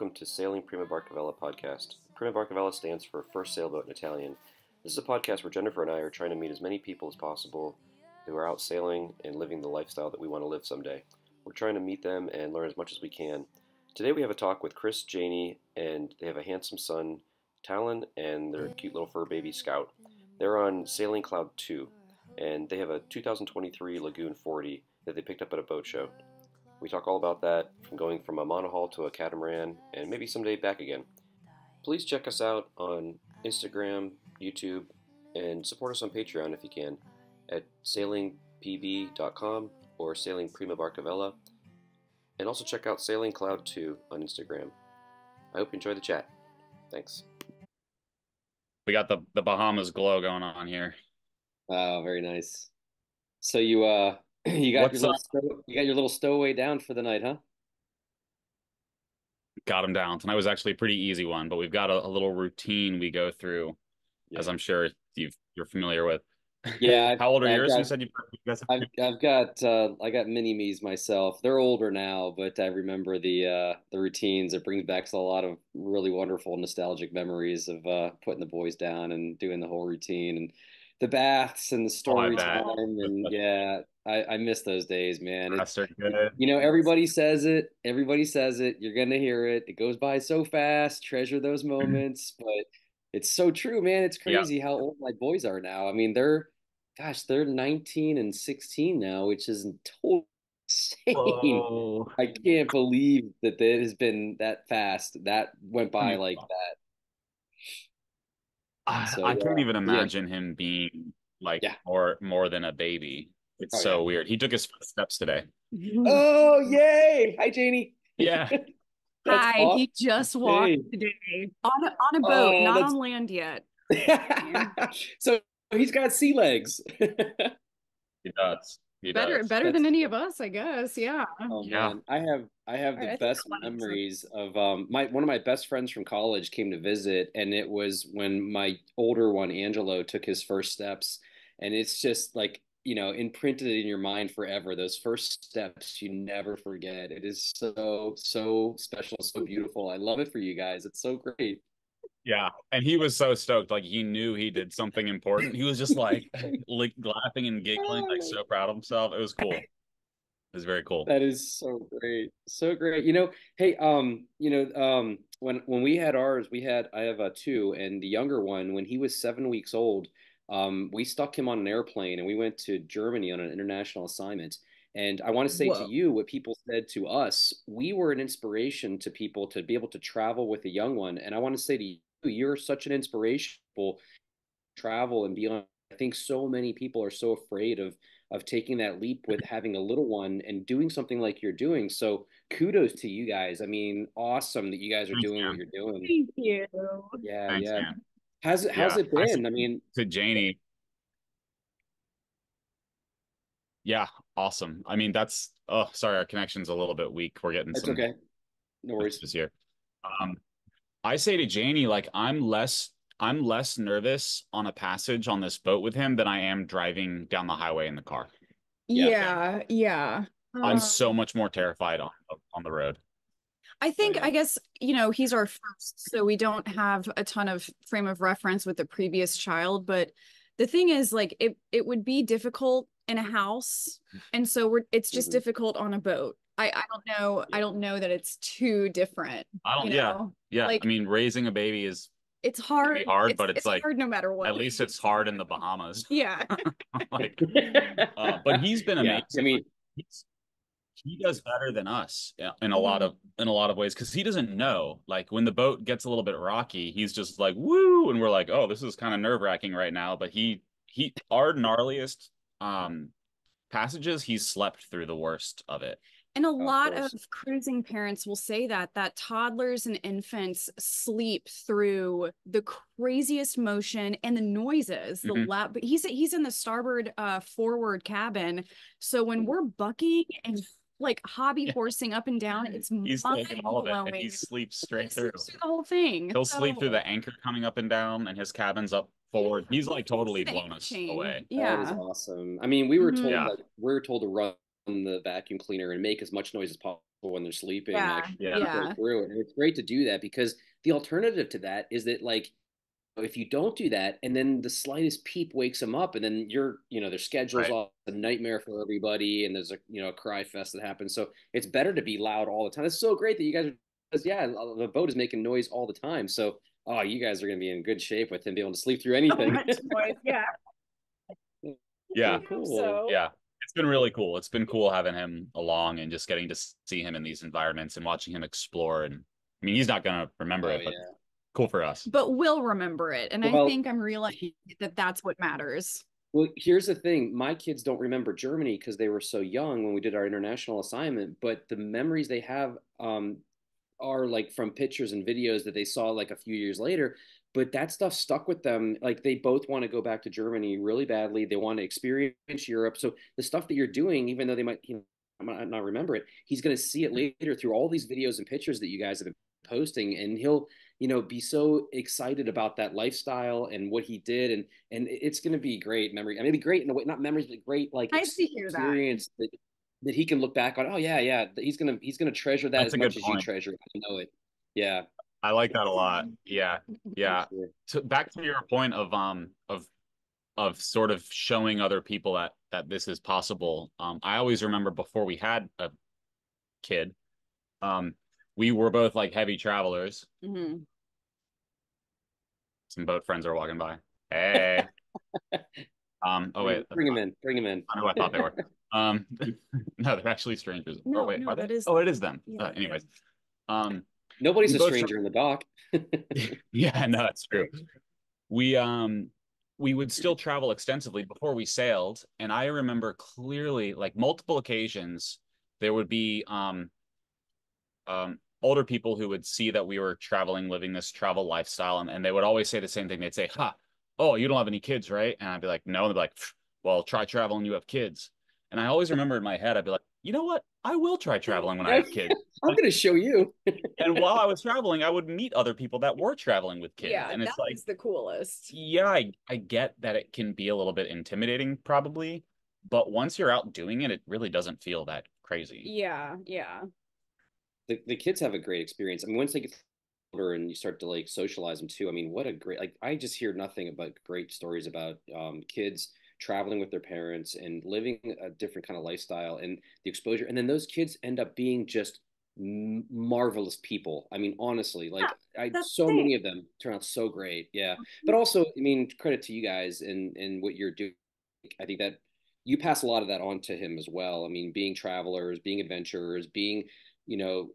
Welcome to Sailing Prima Barcavela podcast. Prima Barcavela stands for First Sailboat in Italian. This is a podcast where Jennifer and I are trying to meet as many people as possible who are out sailing and living the lifestyle that we want to live someday. We're trying to meet them and learn as much as we can. Today we have a talk with Chris Janie, and they have a handsome son, Talon, and their cute little fur baby, Scout. They're on Sailing Cloud 2, and they have a 2023 Lagoon 40 that they picked up at a boat show. We talk all about that, from going from a monohull to a catamaran, and maybe someday back again. Please check us out on Instagram, YouTube, and support us on Patreon if you can at sailingpb.com or Sailing Prima Barcavela. And also check out Sailing Cloud 2 on Instagram. I hope you enjoy the chat. Thanks. We got the the Bahamas glow going on here. Oh, very nice. So you uh you got What's your little stow, you got your little stowaway down for the night, huh? Got him down. Tonight was actually a pretty easy one, but we've got a, a little routine we go through, as I'm sure you've you're familiar with. Yeah, How old are I've yours? You got- said you, you guys I've I've got uh, I got mini me's myself. They're older now, but I remember the uh, the routines. It brings back a lot of really wonderful nostalgic memories of uh, putting the boys down and doing the whole routine and the baths and the story bet. time. And yeah, I, I miss those days, man. It's, you know, everybody says it. Everybody says it. You're gonna hear it. It goes by so fast. Treasure those moments, but it's so true, man. It's Yeah. crazy how old my boys are now. I mean, they're gosh, they're 19 and 16 now, which is totally insane. Oh, I can't believe that it has been that fast. That went by like that. I, So, I can't uh, even yeah. imagine him being like Yeah. more more than a baby. It's Oh, so yeah. weird. He took his first steps today. Oh, yay! Hi, Janie. Yeah. Hi, awesome. he just walked Hey. today on a, on a boat, Oh, not that's- on land yet. so he's got sea legs. He does. He Better does. better That's- than any of us, I guess. Yeah. Oh Yeah. man, I have I have All the right, best that one makes sense. memories of um my one of my best friends from college came to visit, and it was when my older one Angelo took his first steps, and it's just like you know imprinted in your mind forever. Those first steps you never forget. It is so so special, so beautiful. I love it for you guys. It's so great. Yeah, and he was so stoked. Like he knew he did something important. He was just like, like laughing and giggling, like so proud of himself. It was cool. It was very cool. That is so great. So great. You know, hey, um, you know, um, when when we had ours, we had I have a two, and the younger one, when he was seven weeks old, um, we stuck him on an airplane and we went to Germany on an international assignment. And I want to say Whoa. to you what people said to us. We were an inspiration to people to be able to travel with a young one. And I want to say to you, you're such an inspiration to travel and beyond. I think so many people are so afraid of of taking that leap with having a little one and doing something like you're doing. So kudos to you guys. I mean, awesome that you guys are Thanks, doing man. what you're doing. Thank you. Yeah, Thanks, yeah. man. How's it how's Yeah, it been? I mean, To Janie. Yeah, awesome. I mean, that's oh, sorry, our connection's a little bit weak. We're getting that's some okay. No worries. this here. Um, I say to Janie, like I'm less I'm less nervous on a passage on this boat with him than I am driving down the highway in the car. Yeah. Yeah, yeah. I'm Um, so much more terrified on on the road. I think. I guess, you know, he's our first, so we don't have a ton of frame of reference with the previous child. But the thing is, like, it it would be difficult in a house, and so we're it's just Mhm. difficult on a boat. I I don't know. I don't know that it's too different. I don't You yeah, know, yeah. like- I mean, raising a baby is it's hard. hard, but it's like, hard no matter what. at least it's hard in the Bahamas. yeah. like uh, but he's been Yeah, amazing. I mean, He's, he does better than us in a lot of in a lot of ways because he doesn't know. Like when the boat gets a little bit rocky, he's just like woo, and we're like, oh, this is kind of nerve wracking right now. But he he our gnarliest um passages, he's slept through the worst of it. And a lot course. of cruising parents will say that that toddlers and infants sleep through the craziest motion and the noises. The Mhm. loud, but he's he's in the starboard uh forward cabin. So when we're bucking and like hobby Yeah. horsing up and down, it's He's taking all of it, and mind-blowing. he sleeps He straight through. sleeps through the whole thing. He'll sleep through the anchor coming up and down, and his cabin's up forward. He's like totally It's blown us insane. away. that is awesome. I mean, we were told Yeah. like we were told to run the vacuum cleaner and make as much noise as possible when they're sleeping. Yeah, Like Yeah. yeah. through it. And it's great to do that because the alternative to that is that like if you don't do that and then the slightest peep wakes them up and then you're you know their schedule's Right. all a nightmare for everybody and there's a you know a cry fest that happens so it's better to be loud all the time it's so great that you guys are yeah the boat is making noise all the time so oh you guys are going to be in good shape with him being able to sleep through anything yeah. Yeah. cool So Yeah. It's been really cool. It's been cool having him along and just getting to see him in these environments and watching him explore. And I mean, he's not going to remember Oh, it, but yeah. Cool for us. but we'll remember it. And I think I'm realizing that that's what matters. Well, here's the thing. My kids don't remember Germany because they were so young when we did our international assignment, but the memories they have um, are like from pictures and videos that they saw like a few years later. But that stuff stuck with them. Like they both want to go back to Germany really badly. They want to experience Europe. So the stuff that you're doing, even though they might you know, might not remember it, he's going to see it later through all these videos and pictures that you guys have been posting, and he'll you know be so excited about that lifestyle and what he did and and it's going to be great memory i mean it'll be great in a way not memories but great like Nice to hear that. experience that. that he can look back on oh yeah yeah he's gonna he's gonna treasure that That's as much as you treasure it i know it yeah I like that a lot. Yeah. Yeah. sure. So back to your point of um of of sort of showing other people that that this is possible. Um, I always remember before we had a kid, um, we were both like heavy travelers. Mhm. Some boat friends are walking by. Hey. um. Oh wait. bring them in bring them in I know I thought they were. Um. no, they're actually strangers. No, oh wait, no, are they? is- oh, it is them. Yeah, Uh, anyways. Um. nobody's a stranger in the dock yeah, no, that's true. We um we would still travel extensively before we sailed, and I remember clearly, like multiple occasions, there would be um um older people who would see that we were traveling, living this travel lifestyle, and, and they would always say the same thing. They'd say, "Ha, oh, you don't have any kids, right?" And I'd be like, "No." And they'd be like, "Well, try traveling. You have kids." And I always remember in my head, I'd be like, "You know what? I will try traveling when I have kids." i'm gonna show you and while I was traveling, I would meet other people that were traveling with kids, Yeah, and it's that like the coolest. yeah, I, I get that it can be a little bit intimidating, probably, but once you're out doing it, it really doesn't feel that crazy. Yeah, yeah. The, the kids have a great experience. I mean, once they get older and you start to like socialize them too, I mean, what a great like I just hear nothing but great stories about um, kids traveling with their parents and living a different kind of lifestyle and the exposure. And then those kids end up being just marvelous people. I mean, honestly, like I so many of them turn out so great. Yeah, but also, I mean, credit to you guys and and what you're doing. I think that you pass a lot of that on to him as well. I mean, being travelers, being adventurers, being you know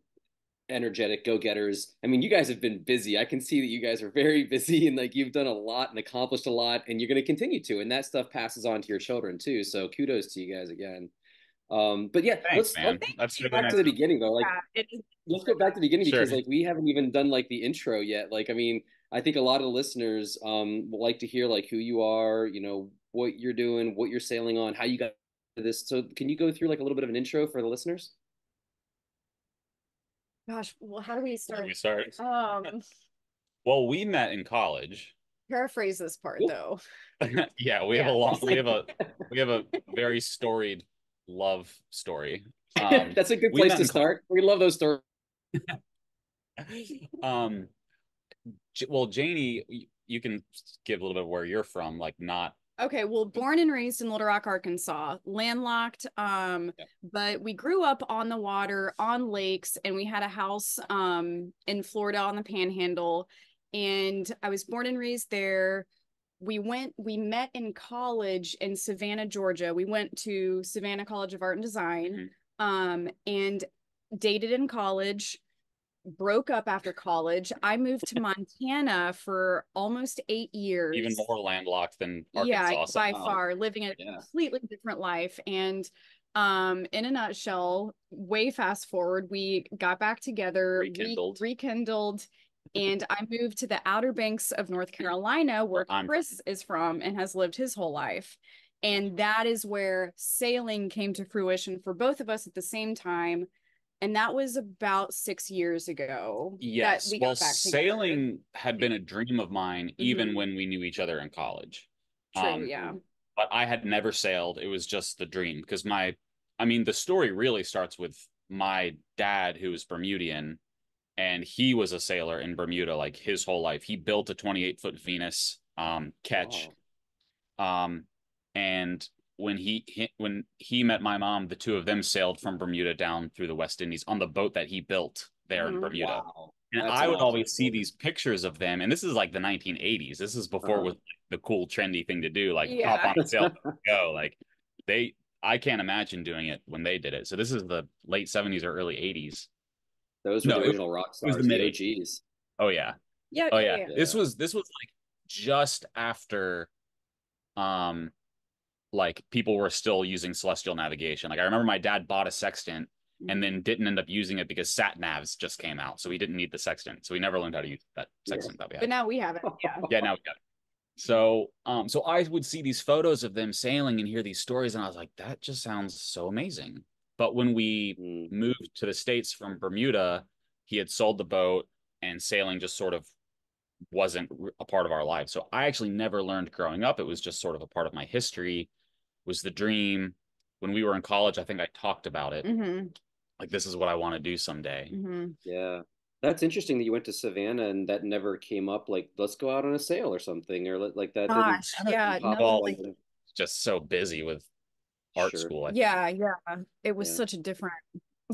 energetic go-getters. I mean, you guys have been busy. I can see that you guys are very busy and like you've done a lot and accomplished a lot and you're going to continue to and that stuff passes on to your children too. So kudos to you guys again. Um but yeah, Thanks, let's, man. let's That's go really back nice. to the beginning though. Like yeah, it is. let's go back to the beginning Sure. because like we haven't even done like the intro yet. Like I mean, I think a lot of listeners um would like to hear like who you are, you know, what you're doing, what you're sailing on, how you got this. So can you go through like a little bit of an intro for the listeners? Gosh, well, how do we Where start? we start. Um, Well, we met in college. paraphrase this part Cool. though. yeah, we have a long, we have a, we have a very storied love story. Um, That's a good place to in col- start. We love those stories. um, well, Janie, you can give a little bit of where you're from, like not Okay, well, born and raised in Little Rock, Arkansas, landlocked. Um, Yeah. but we grew up on the water, on lakes, and we had a house um in Florida on the Panhandle. And I was born and raised there. We went, we met in college in Savannah, Georgia. We went to Savannah College of Art and Design, um, and dated in college. Broke up after college. I moved to Montana for almost eight years even more landlocked than yeah Arkansas. by somehow. far living a Yeah. completely different life and um in a nutshell way fast forward we got back together re- Rekindled. rekindled and i moved to the outer banks of north carolina where I'm- chris is from and has lived his whole life and that is where sailing came to fruition for both of us at the same time and that was about six years ago that Yes. we Well, sailing had been a dream of mine even Mhm. when we knew each other in college. True, um, yeah But I had never sailed. It was just the dream because my, I mean, the story really starts with my dad, who is Bermudian, and he was a sailor in Bermuda like his whole life. He built a 28 foot Venus um, ketch. Um, and when he, he when he met my mom, the two of them sailed from Bermuda down through the West Indies on the boat that he built there in Mhm. Bermuda. Wow. And That's I would awesome. always see these pictures of them, and this is like the 1980s. This is before Uh-huh. with the cool trendy thing to do, like Yeah. hop on a sailboat and go. Like they, I can't imagine doing it when they did it. So this is the late 70s or early 80s. Those were No, the it- original rock was stars, the the mid- OGs. Oh yeah, Yeah. oh yeah. This Yeah. was this was like just after, um, like people were still using celestial navigation. Like I remember my dad bought a sextant and then didn't end up using it because sat navs just came out, so he didn't need the sextant. So he never learned how to use that Yeah. sextant that we had. But now we have it. Yeah. yeah now we got it so um so i would see these photos of them sailing and hear these stories and i was like that just sounds so amazing but when we Mm. moved to the states from bermuda he had sold the boat and sailing just sort of wasn't a part of our life so i actually never learned growing up it was just sort of a part of my history was the dream when we were in college i think i talked about it Mm-hmm. like this is what i want to do someday Mm-hmm. Yeah. That's interesting that you went to Savannah and that never came up. Like, let's go out on a sail or something, or like that. didn't Gosh, yeah. No, up like, like- just so busy with art Sure. school I think. yeah, yeah. It was Yeah. such a different.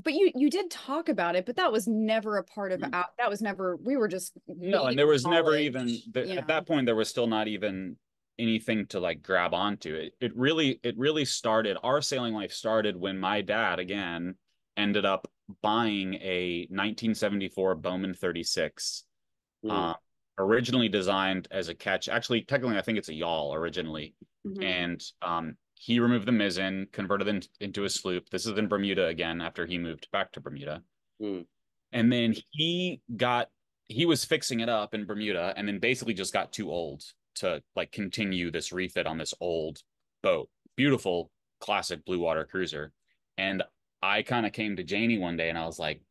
But you you did talk about it, but that was never a part of Mm. our. That was never. We were just No, and there was never even the, you at know. that point there was still not even anything to like grab onto. It it really it really started our sailing life started when my dad again ended up buying a 1974 Bowman 36 Mm. uh, originally designed as a ketch. Actually, technically I think it's a yawl originally. Mhm. And um he removed the mizzen, converted it into a sloop. This is in Bermuda again after he moved back to Bermuda. Mm. And then he got he was fixing it up in Bermuda and then basically just got too old to like continue this refit on this old boat. Beautiful classic blue water cruiser. And I kind of came to Janie one day and I was like,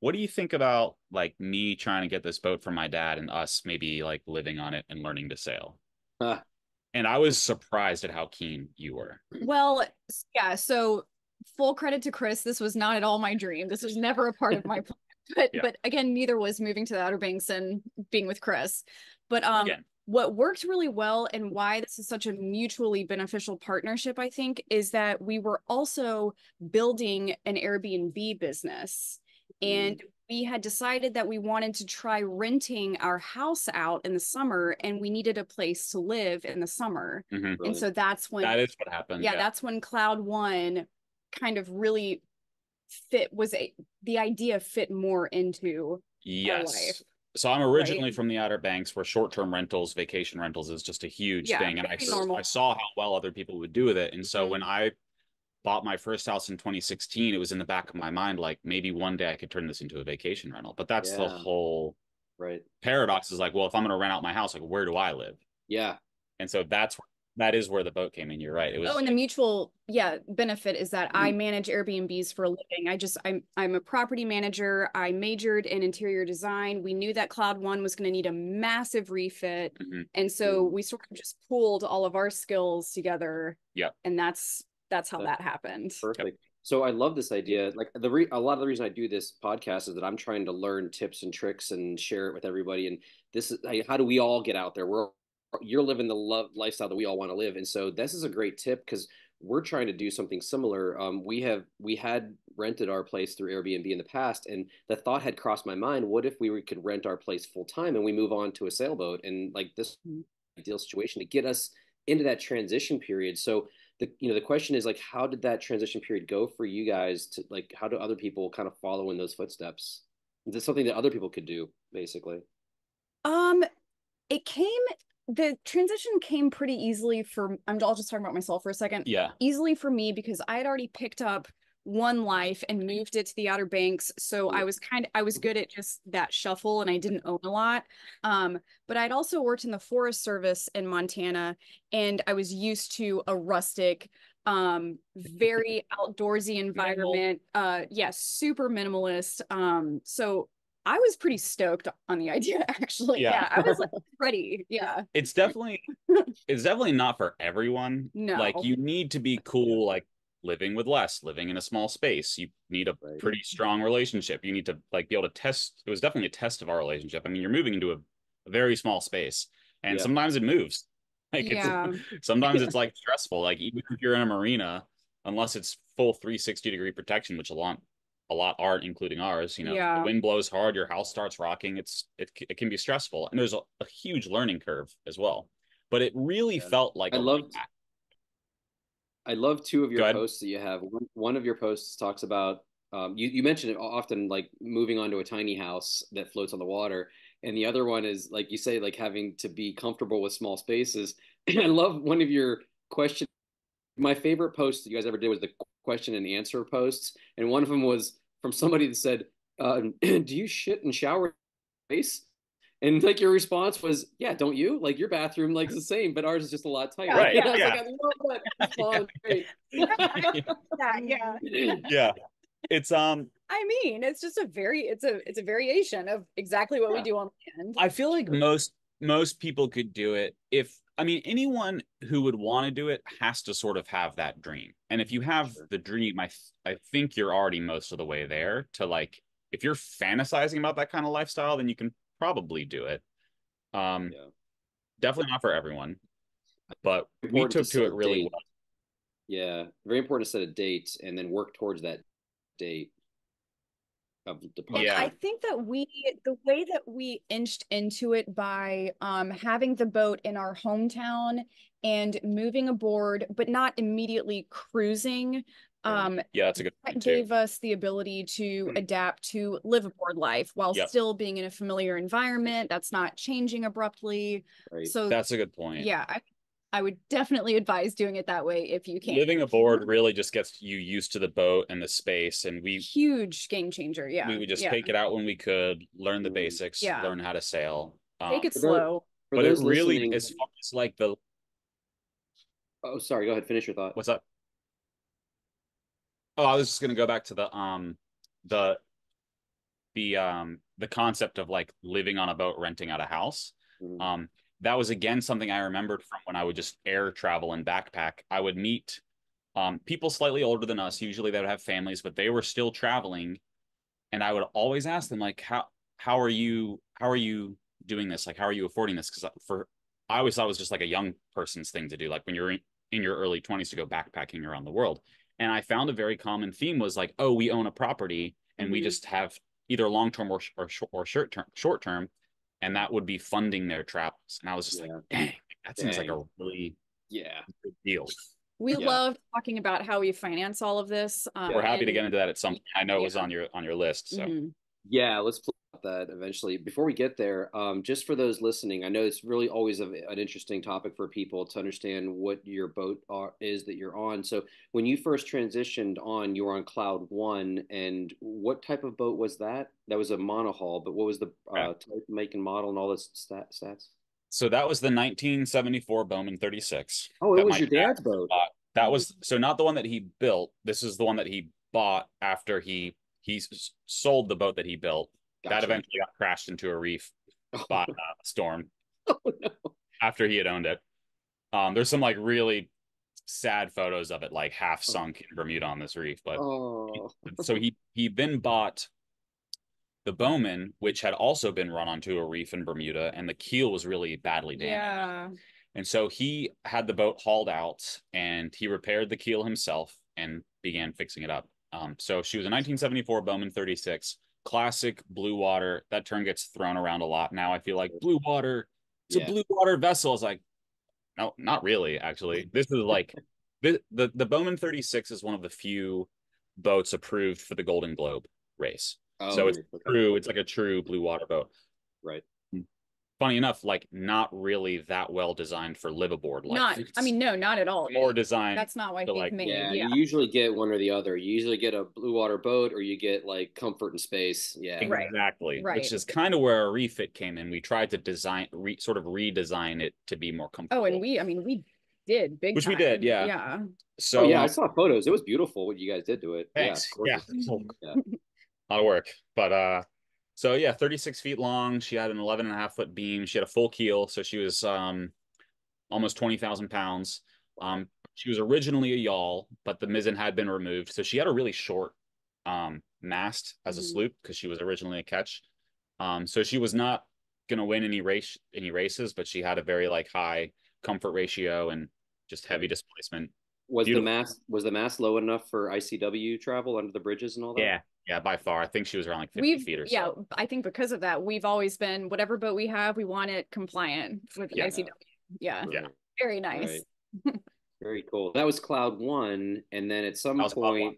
what do you think about like me trying to get this boat for my dad and us maybe like living on it and learning to sail? Huh. And I was surprised at how keen you were. Well, yeah. So full credit to Chris. This was not at all my dream. This was never a part of my plan. But Yeah. but again, neither was moving to the Outer Banks and being with Chris. But um, Again. What worked really well and why this is such a mutually beneficial partnership, I think, is that we were also building an Airbnb business. And we had decided that we wanted to try renting our house out in the summer and we needed a place to live in the summer. Mhm. And so that's when That is what happened. yeah, that's when cloud one kind of really fit was a the idea fit more into Yes. So I'm originally from the Outer Banks where short-term rentals, vacation rentals is just a huge Yeah, thing. And I, normal. I saw how well other people would do with it. And so Mhm. when I bought my first house in 2016, it was in the back of my mind, like maybe one day I could turn this into a vacation rental. But that's the whole Right. paradox is like, well, if I'm going to rent out my house, like where do I live? Yeah. And so that's that is where the boat came in. You're right. It was oh and the mutual yeah benefit is that i manage airbnbs for a living i just i'm i'm a property manager i majored in interior design we knew that cloud one was going to need a massive refit Mhm. and so Mm. we sort of just pooled all of our skills together Yep. and that's that's how That- that happened Perfect. So I love this idea. Like the re- a lot of the reason I do this podcast is that I'm trying to learn tips and tricks and share it with everybody. And this is how do we all get out there? We're you're living the love lifestyle that we all want to live, and so this is a great tip because we're trying to do something similar. Um, we have we had rented our place through Airbnb in the past, and the thought had crossed my mind: what if we could rent our place full time and we move on to a sailboat? And like this Mhm. ideal situation to get us into that transition period. So the you know the question is like how did that transition period go for you guys to like how do other people kind of follow in those footsteps is this something that other people could do basically Um, it came the transition came pretty easily for I'm I'll just talk about myself for a second. yeah. Easily for me because I had already picked up one life and moved it to the Outer Banks. So I was kind of I was good at just that shuffle and I didn't own a lot. Um, but I'd also worked in the Forest Service in Montana and I was used to a rustic um very outdoorsy environment uh yeah super minimalist um so I was pretty stoked on the idea actually. Yeah. Yeah, I was like ready. Yeah. It's definitely it's definitely not for everyone. No. Like you need to be cool like living with less, living in a small space. You need a Right. pretty strong relationship. You need to like be able to test. It was definitely a test of our relationship. I mean, you're moving into a, a very small space, and Yeah. sometimes it moves. Like Yeah. it's sometimes it's like stressful. Like even if you're in a marina, unless it's full 360 degree protection, which a lot a lot aren't, including ours. You know, Yeah. the wind blows hard, your house starts rocking. It's it it can be stressful, and there's a, a huge learning curve as well. But it really Yeah. felt like I loved- relax- I love two of your posts that you have. One, one of your posts talks about um, you. You mentioned it often, like moving onto a tiny house that floats on the water, and the other one is like you say, like having to be comfortable with small spaces. I love one of your questions. My favorite post that you guys ever did was the question and answer posts, and one of them was from somebody that said, uh, "Do you shit and shower in space?" And like your response was, "Yeah, don't you? Like your bathroom like the same, but ours is just a lot tighter." Right, And I yeah. like, I love that yeah, yeah. yeah, it's um. I mean, it's just a very it's a it's a variation of exactly what we do on land. I feel like most most people could do it if I mean anyone who would want to do it has to sort of have that dream. And if you have Sure. the dream, I I think you're already most of the way there to like if you're fantasizing about that kind of lifestyle, then you can probably do it. Um Yeah. definitely not for everyone. But we Important to took to it really date. well. Yeah, very important to set a date and then work towards that date of. And Yeah. I think that we the way that we inched into it by um having the boat in our hometown and moving aboard, but not immediately cruising. Um Yeah, that's a good that point too. gave us the ability to adapt to live aboard life while Yep. still being in a familiar environment that's not changing abruptly. Right. So That's a good point. yeah, I, I would definitely advise doing it that way if you can. Living aboard really just gets you used to the boat and the space and we huge game changer. Yeah. we would just yeah. take it out when we could, learn the Mm. basics, Yeah. learn how to sail. Take Um, it slow. But it really listening- as far as like the Oh, sorry. Go ahead. Finish your thought. what's up oh i was just going to go back to the um the the um the concept of like living on a boat renting out a house Mhm. um that was again something i remembered from when i would just air travel and backpack. I would meet um people slightly older than us usually they would have families but they were still traveling. And i would always ask them like how how are you how are you doing this? Like how are you affording this? Because for i always thought it was just like a young person's thing to do like when you're in, in your early 20s to go backpacking around the world. And i found a very common theme was like oh we own a property and we Mhm. just have either long term or, or, or short term short term and that would be funding their travels and i was just Yeah. like dang that seems like a really Yeah. big deal We Yeah. love talking about how we finance all of this. Um, we're happy to get into that at some point i know it was on your on your list so Mhm. Yeah, let's play about that eventually. Before we get there, um, just for those listening, I know it's really always a, an interesting topic for people to understand what your boat are, is that you're on. So when you first transitioned on, you were on Cloud One, and what type of boat was that? That was a monohull, but what was the uh, type, make, and model, and all those stat, stats? so that was the 1974 bowman 36 Oh, it was your dad dad's boat. bought. That was so not the one that he built. This is the one that he bought after he he sold the boat that he built. That eventually got crashed into a reef by uh, a storm Oh, no. after he had owned it. Um, there's some like really sad photos of it, like half sunk in Bermuda on this reef. But Oh, so he he then bought the Bowman, which had also been run onto a reef in Bermuda, and the keel was really badly damaged. Yeah. And so he had the boat hauled out and he repaired the keel himself and began fixing it up. Um, so she was a 1974 Bowman 36, classic blue water. That term gets thrown around a lot now. I feel like blue water, it's Yeah. a blue water vessel. It's like, no, not really, actually. This is like the, the the Bowman 36 is one of the few boats approved for the Golden Globe race. so Oh, it's okay. true. It's like a true blue water boat. Right. Funny enough, like not really that well designed for live aboard. Like Not. I mean, no, not at all. more designed. That's not why to, they've like- made. Yeah, Yeah. you usually get one or the other. You usually get a blue water boat or you get like comfort and space. Yeah. Exactly. Right. Which is kind of where our refit came in. We tried to design, re, sort of redesign it to be more comfortable. Oh, and we. I mean, we did big. Which we did, yeah. Yeah. so oh yeah, I saw photos. It was beautiful what you guys did to it. Thanks. Yeah. Yeah. gorgeous. Yeah. a lot of work, but uh, so yeah, 36 feet long. She had an 11 and a half foot beam. She had a full keel, so she was um almost 20,000 pounds. Um, she was originally a yawl, but the mizzen had been removed, so she had a really short um, mast as a Mhm. sloop because she was originally a ketch. Um, so she was not going to win any race any races, but she had a very like high comfort ratio and just heavy displacement. Was Beautiful. the mast was the mast low enough for ICW travel under the bridges and all that? Yeah, yeah, by far. I think she was around like 50 we've feet or so. yeah i think because of that we've always been whatever boat we have we want it compliant with the Yeah. icw yeah Yeah. very nice Very cool. That was Cloud One, and then at some That was Cloud point, One.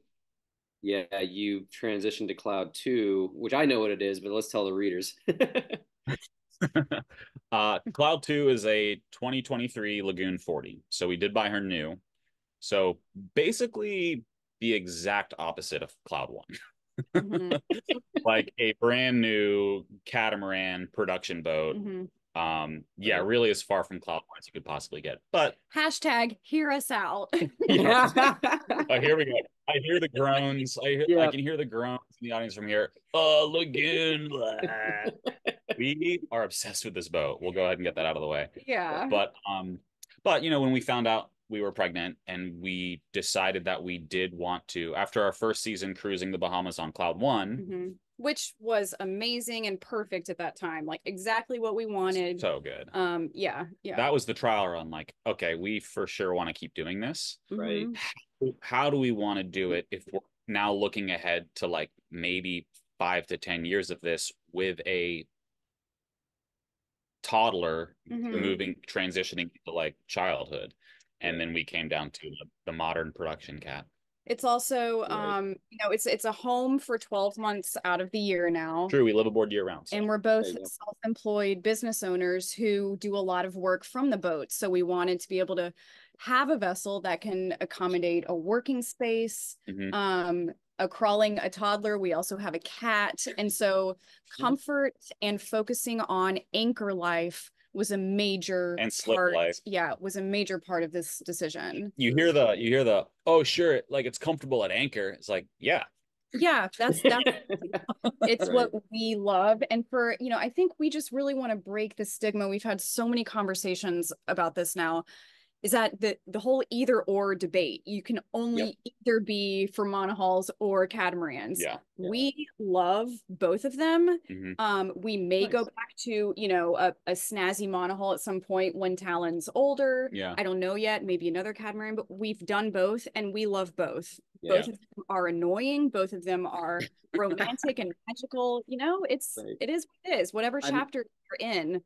yeah, you transitioned to Cloud Two, which I know what it is, but let's tell the readers. uh, Cloud 2 is a 2023 Lagoon 40. So we did buy her new. So basically the exact opposite of Cloud 1. Mhm, like a brand new catamaran production boat. mhm. Um, yeah, really as far from Cloud 1 as you could possibly get. But hashtag hear us out yeah. Uh, here we go. I hear the groans. I hear, I can hear the groans in the audience from here. Oh, Lagoon. blah." we are obsessed with this boat. We'll go ahead and get that out of the way. yeah But um, but you know, when we found out we were pregnant and we decided that we did want to, after our first season cruising the Bahamas on Cloud One, Mhm. which was amazing and perfect at that time like exactly what we wanted so good. um yeah yeah That was the trial run. Like, okay, we for sure want to keep doing this. Right. Mhm. how do we want to do it if we're now looking ahead to like maybe five to ten years of this with a toddler Mhm. moving transitioning to like childhood and then we came down to the, the modern production cat It's also Right. um you know it's it's a home for 12 months out of the year now. true we live aboard year round so. And we're both There you go. self-employed business owners who do a lot of work from the boat. So we wanted to be able to have a vessel that can accommodate a working space, Mhm. um, a crawling, a toddler. We also have a cat. And so comfort and focusing on anchor life was a major And slip part. life. Yeah, was a major part of this decision. you hear the you hear the oh sure like it's comfortable at anchor it's like yeah Yeah, that's that's it's Right. what we love and for you know i think we just really want to break the stigma we've had so many conversations about this now is that the the whole either or debate you can only either be for monohulls or catamarans yeah Yeah. we love both of them Mhm. um we may go back to you know a, a snazzy monohull at some point when talon's older yeah i don't know yet maybe another catamaran but we've done both and we love both Yeah. both of them are annoying both of them are romantic and magical you know it's Right. it is what it is whatever I'm- chapter you're in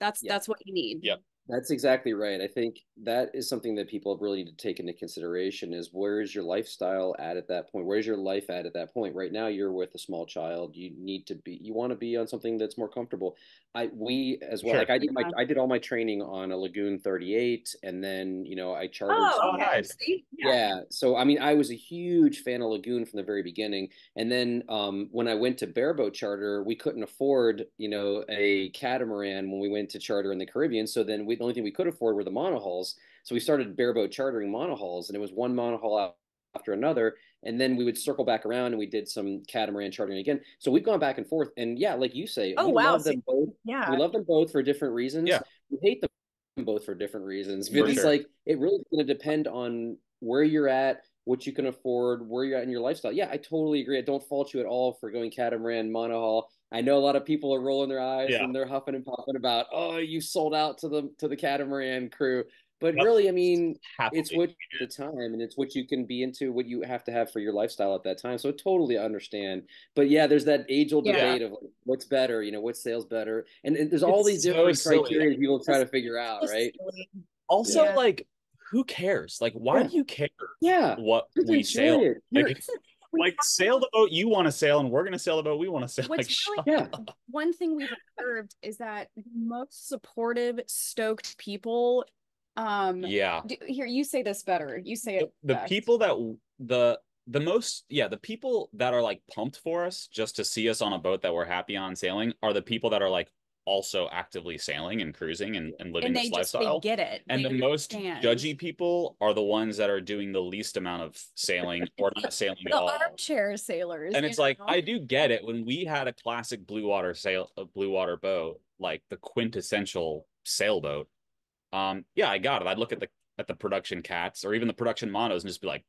that's Yeah. that's what you need Yep. That's exactly right. I think that is something that people really need to take into consideration is where is your lifestyle at at that point? Where's your life at at that point? Right now you're with a small child. You need to be you want to be on something that's more comfortable. I we as well Sure. like I did my I did all my training on a Lagoon 38 and then, you know, I chartered oh, Oh, okay. nice. See? yeah. So I mean, I was a huge fan of Lagoon from the very beginning, and then um, when I went to bareboat charter, we couldn't afford, you know, a catamaran when we went to charter in the Caribbean. So then we, the only thing we could afford were the monohulls. So we started bareboat chartering monohulls, and it was one monohull out after another, and then we would circle back around and we did some catamaran chartering again. So we've gone back and forth, and yeah, like you say, Oh, we wow. love them both. yeah We love them both for different reasons. Yeah. We hate them both for different reasons. For it's sure. like it really is going to depend on where you're at, what you can afford, where you're at in your lifestyle. Yeah, I totally agree. I don't fault you at all for going catamaran, monohull. I know a lot of people are rolling their eyes Yeah. and they're huffing and puffing about, oh, you sold out to the to the catamaran crew. But Yep. really, I mean, Happily. it's what the time and it's what you can be into what you have to have for your lifestyle at that time so I totally understand but yeah there's that age old Yeah. debate of like, what's better you know what sails better and, and there's all It's these so different silly. criteria people try to figure out Just right silly. also Yeah. like who cares like why Yeah. do you care yeah what just we enjoy sail like, You're- like sail the boat you want to sail and we're gonna sail the boat we want to sail like really- yeah one thing we've observed is that the most supportive stoked people um yeah do, here you say this better you say the, it the best. people that the the most yeah the people that are like pumped for us just to see us on a boat that we're happy on sailing are the people that are like also actively sailing and cruising and, and living and this just lifestyle. get it. And They the most judgy people are the ones that are doing the least amount of sailing or not sailing at all. armchair sailors and it's like i do get it. When we had a classic blue water sail a blue water boat like the quintessential sailboat um yeah i got it. I'd look at the at the production cats or even the production monos and just be like,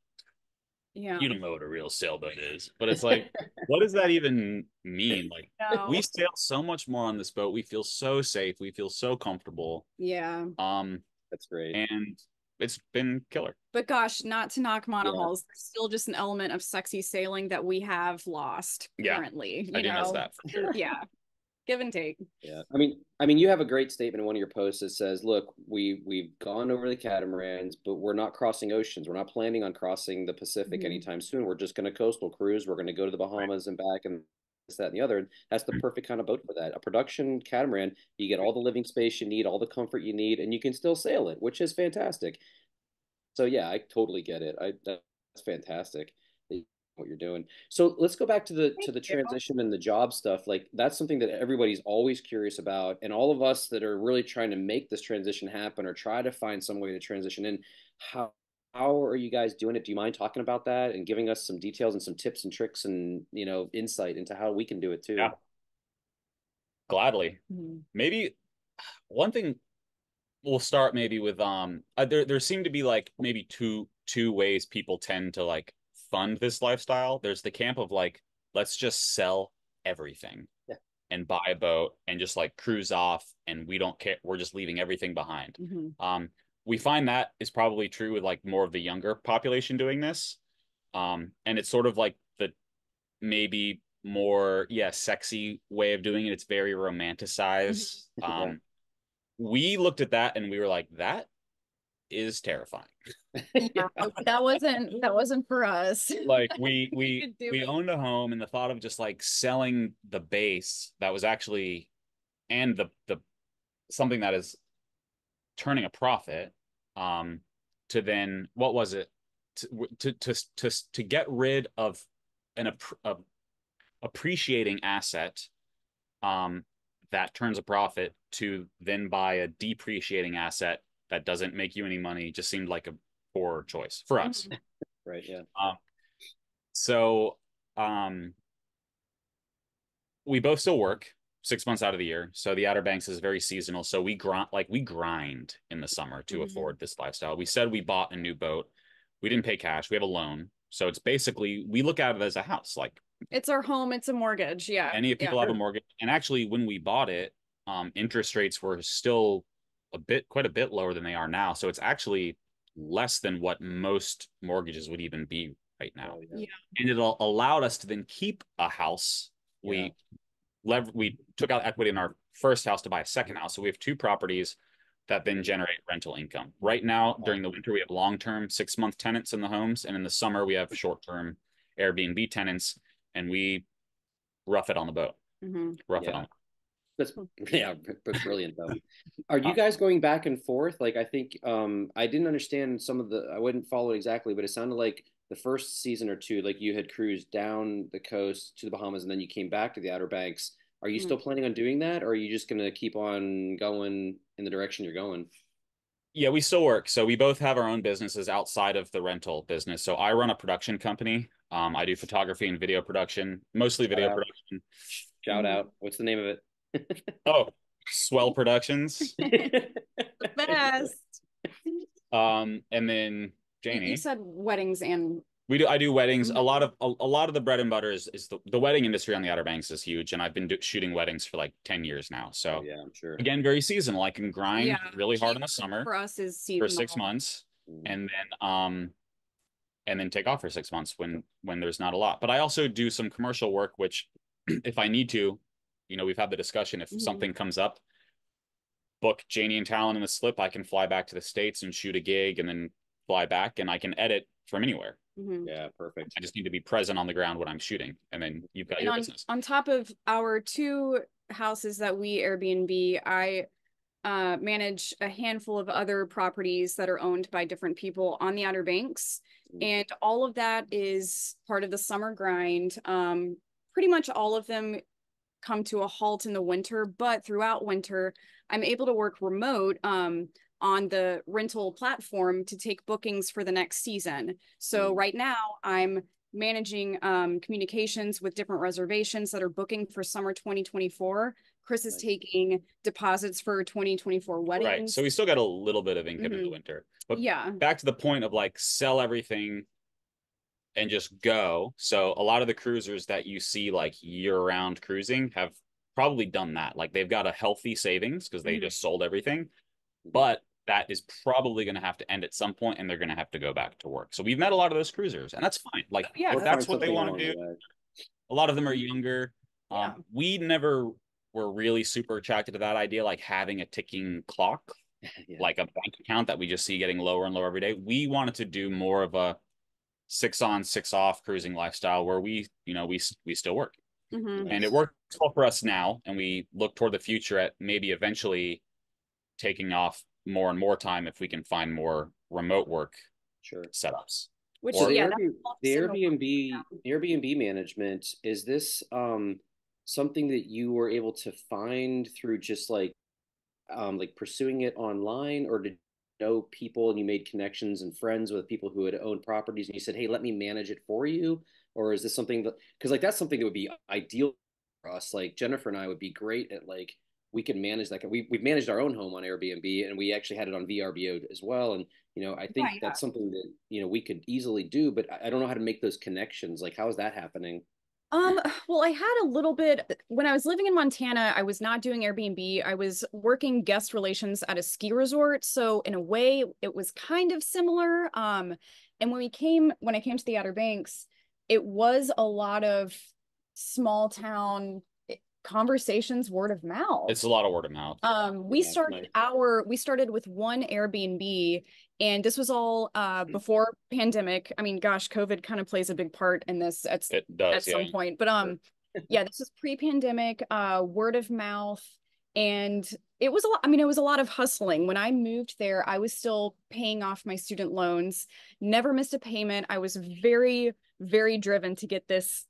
Yeah. you don't know what a real sailboat is. But it's like, what does that even mean? Like No. we sail so much more on this boat. We feel so safe. We feel so comfortable. yeah. Um, That's great. and it's been killer. But gosh, not to knock monohulls, there's still just an element of sexy sailing that we have lost Yeah, currently. I You do miss know? that for sure. Yeah. Give and take. Yeah, I mean, I mean, you have a great statement in one of your posts that says, "Look, we we've gone over the catamarans, but we're not crossing oceans. We're not planning on crossing the Pacific Mhm. anytime soon. We're just going to coastal cruise. We're going to go to the Bahamas and back, and this, that, and the other. And that's the perfect kind of boat for that. A production catamaran, you get all the living space you need, all the comfort you need, and you can still sail it, which is fantastic. So yeah, I totally get it. I that's fantastic what you're doing. So let's go back to the to the you. transition and the job stuff. Like that's something that everybody's always curious about, and all of us that are really trying to make this transition happen or try to find some way to transition in. How how are you guys doing it? Do you mind talking about that and giving us some details and some tips and tricks and you know insight into how we can do it too? Yeah. Gladly. Mhm. maybe one thing we'll start maybe with um uh, there there seem to be like maybe two two ways people tend to like fund this lifestyle there's the camp of like let's just sell everything Yeah. and buy a boat and just like cruise off and we don't care we're just leaving everything behind Mhm. um we find that is probably true with like more of the younger population doing this um and it's sort of like the maybe more yeah sexy way of doing it it's very romanticized Mhm. Yeah. um we looked at that and we were like that is terrifying. Yeah, that wasn't that wasn't for us. like we We we we owned a home and the thought of just like selling the base that was actually and the the something that is turning a profit um to then what was it? To to to to, to get rid of an app- a, appreciating asset um that turns a profit to then buy a depreciating asset that doesn't make you any money just seemed like a poor choice for us Mhm. Right. Yeah. so um we both still work six months out of the year. So the Outer Banks is very seasonal. So we grind like we grind in the summer to Mhm. afford this lifestyle. We said we bought a new boat. We didn't pay cash. We have a loan. So it's basically we look at it as a house. Like It's our home, it's a mortgage. Yeah. any yeah. people have a mortgage. And actually when we bought it, um, interest rates were still a bit quite a bit lower than they are now. So it's actually less than what most mortgages would even be right now Oh, Yeah. and it allowed us to then keep a house. Yeah. We lev- we took out equity in our first house to buy a second house, so we have two properties that then generate rental income. Right now, during the winter, we have long-term six-month tenants in the homes, and in the summer, we have short-term Airbnb tenants, and we rough it on the boat. Mhm. Rough it on. That's yeah, but brilliant though. Are you guys going back and forth? Like I think um I didn't understand some of the I wouldn't follow it exactly, but it sounded like the first season or two, like you had cruised down the coast to the Bahamas and then you came back to the Outer Banks. Are you Mhm. still planning on doing that, or are you just gonna keep on going in the direction you're going? Yeah, we still work. So we both have our own businesses outside of the rental business. So I run a production company. Um, I do photography and video production, mostly video out. production. Shout Mhm. out. What's the name of Oh, Swell Productions. it? The best. Um, and then You- Janie, You said weddings and we do. I do weddings. A Mhm. lot of a, a lot of the bread and butter is, is the, the wedding industry on the Outer Banks is huge, and I've been do, shooting weddings for like ten years now. So Oh, yeah, I'm sure. again, very seasonal. I can grind Yeah. really hard in the summer for us is for six months, Mm. and then um, and then take off for six months when when there's not a lot. But I also do some commercial work, which if I need to, you know, we've had the discussion. If Mhm. something comes up, book Janie and Talon in the slip. I can fly back to the states and shoot a gig, and then fly back, and I can edit from anywhere. Mhm. Yeah, perfect. I just need to be present on the ground when I'm shooting, and then you've got And your on, business. on top of our two houses that we Airbnb, I uh, manage a handful of other properties that are owned by different people on the Outer Banks. Mm. And all of that is part of the summer grind. Um, pretty much all of them come to a halt in the winter, but throughout winter, I'm able to work remote um, on the rental platform to take bookings for the next season. So Mm. right now, I'm managing um, communications with different reservations that are booking for summer 2024. Chris is taking deposits for 2024 weddings. Right. So we still got a little bit of income in the Mhm. winter. But yeah. back to the point of like sell everything and just go. So a lot of the cruisers that you see like year round cruising have probably done that. Like they've got a healthy savings because they Mhm. just sold everything. But that is probably going to have to end at some point and they're going to have to go back to work. So we've met a lot of those cruisers and that's fine. Like Yeah. Or that's what they want to do. A lot of them are younger. Yeah. Um, we never were really super attracted to that idea, like having a ticking clock Yeah. like a bank account that we just see getting lower and lower every day. We wanted to do more of a six on, six off cruising lifestyle where we, you know, we we still work. Mhm. And it works well for us now and we look toward the future at maybe eventually taking off more and more time if we can find more remote work sure. setups. Which So the, yeah, that Airbnb, the the Airbnb down. Airbnb management is this um something that you were able to find through just like um like pursuing it online or did you know people and you made connections and friends with people who had owned properties and you said hey let me manage it for you or is this something that because like that's something that would be ideal for us like Jennifer and I would be great at like we can manage like we we've managed our own home on Airbnb and we actually had it on VRBO as well and you know I think yeah. that's something that you know we could easily do but I- I don't know how to make those connections like how is that happening Um, well, I had a little bit when I was living in Montana, I was not doing Airbnb. I was working guest relations at a ski resort. So in a way, it was kind of similar. Um, and when we came, when I came to the Outer Banks, it was a lot of small town conversations, word of mouth. It's a lot of word of mouth. Um, we Yeah, started nice. our we started with one Airbnb, and this was all uh Mm. before pandemic. I mean, gosh, COVID kind of plays a big part in this at s- It at does, yeah. some point. But um, yeah, this was pre-pandemic, uh, word of mouth, and it was a lot. I mean, it was a lot of hustling. When I moved there, I was still paying off my student loans, never missed a payment. I was very, very driven to get this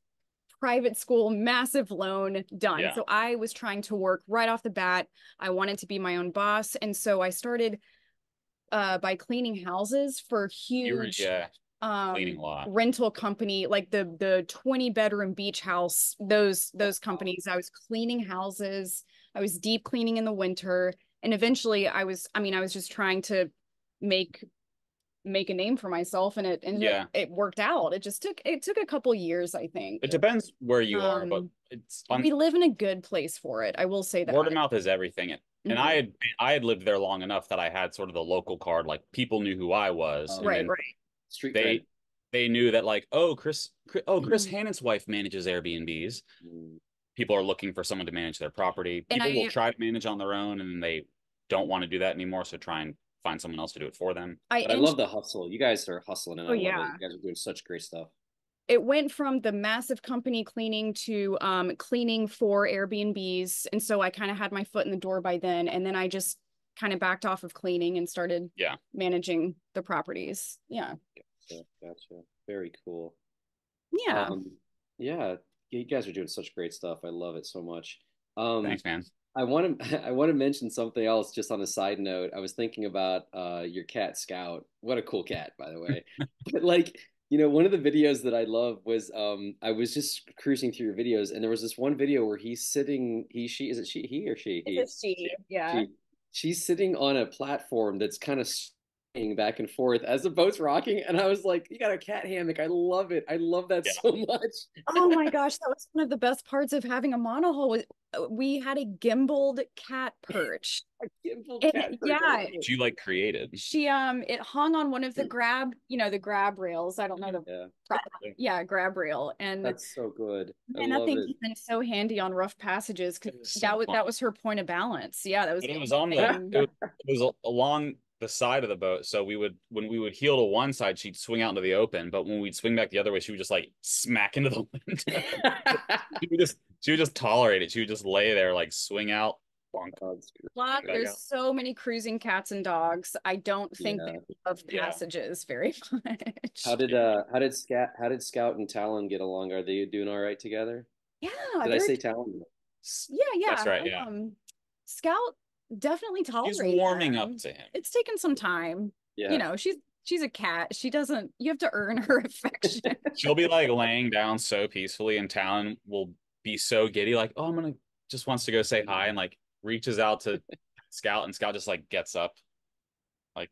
private school massive loan done. Yeah. So I was trying to work right off the bat. I wanted to be my own boss, and so I started uh by cleaning houses for You were, huge yeah, um cleaning a lot. rental company like the the 20 bedroom beach house those those companies i was cleaning houses i was deep cleaning in the winter and eventually i was i mean i was just trying to make make a name for myself and it and Yeah. it, it worked out it just took it took a couple years i think It depends where you are, but Um, it's on we live in a good place for it i will say that word of mouth is everything. And and Mhm. I had I had lived there long enough that I had sort of the local card, like people knew who I was. Oh, and right right street they cred. they knew that like, oh, Chris, Chris oh, Chris Mhm. Hannon's wife manages Airbnbs. Mm, People are looking for someone to manage their property. People I- will try to manage on their own and they don't want to do that anymore, so try and find someone else to do it for them. i, but I love the hustle you guys are hustling and Oh, I yeah. it you guys are doing such great stuff it went from the massive company cleaning to um cleaning for Airbnbs. And so I kind of had my foot in the door by then. And then I just kind of backed off of cleaning and started Yeah. managing the properties. Yeah. so, gotcha very cool Yeah. um yeah you guys are doing such great stuff I love it so much um Thanks, man. I want to I want to mention something else just on a side note. I was thinking about uh your cat Scout. What a cool cat, by the way. but like, you know, one of the videos that I love was um I was just cruising through your videos and there was this one video where he's sitting he she is it she he or she? He, It's a she. Yeah. she she's sitting on a platform that's kind of swaying back and forth as the boat's rocking and I was like, you got a cat hammock. I love it. I love that Yeah. so much. oh my gosh that was one of the best parts of having a monohull. uh, We had a gimbaled cat perch. A gimbal And- cat. yeah. That you like created. She um it hung on one of the grab, you know, the grab rails. I don't know the Yeah, proper yeah, grab rail. And that's so good. I And i think thing it. has been so handy on rough passages because so that was fun. that was her point of balance. Yeah, that was But it was on the it was, it was a- along the side of the boat. So we would when we would heel to one side, she'd swing out into the open. But when we'd swing back the other way, she would just like smack into the wind. she would just she would just tolerate it. She would just lay there, like swing out. bonk. It's good. Lot- there's out. so many cruising cats and dogs. I don't think Yeah. they love Yeah. passages very much. How did uh how did Scout how did Scout and Talon get along? Are they doing all right together? yeah, Did I say Talon? yeah, yeah. That's right, yeah. Um, Scout definitely tolerates She's warming them. up to him. It's taken some time. Yeah. You know, she's she's a cat. She doesn't. You have to earn her affection. She'll be like laying down so peacefully, and Talon will be so giddy, like, "Oh, I'm gonna just wants to go say hi," and like reaches out to Scout, and Scout just like gets up, like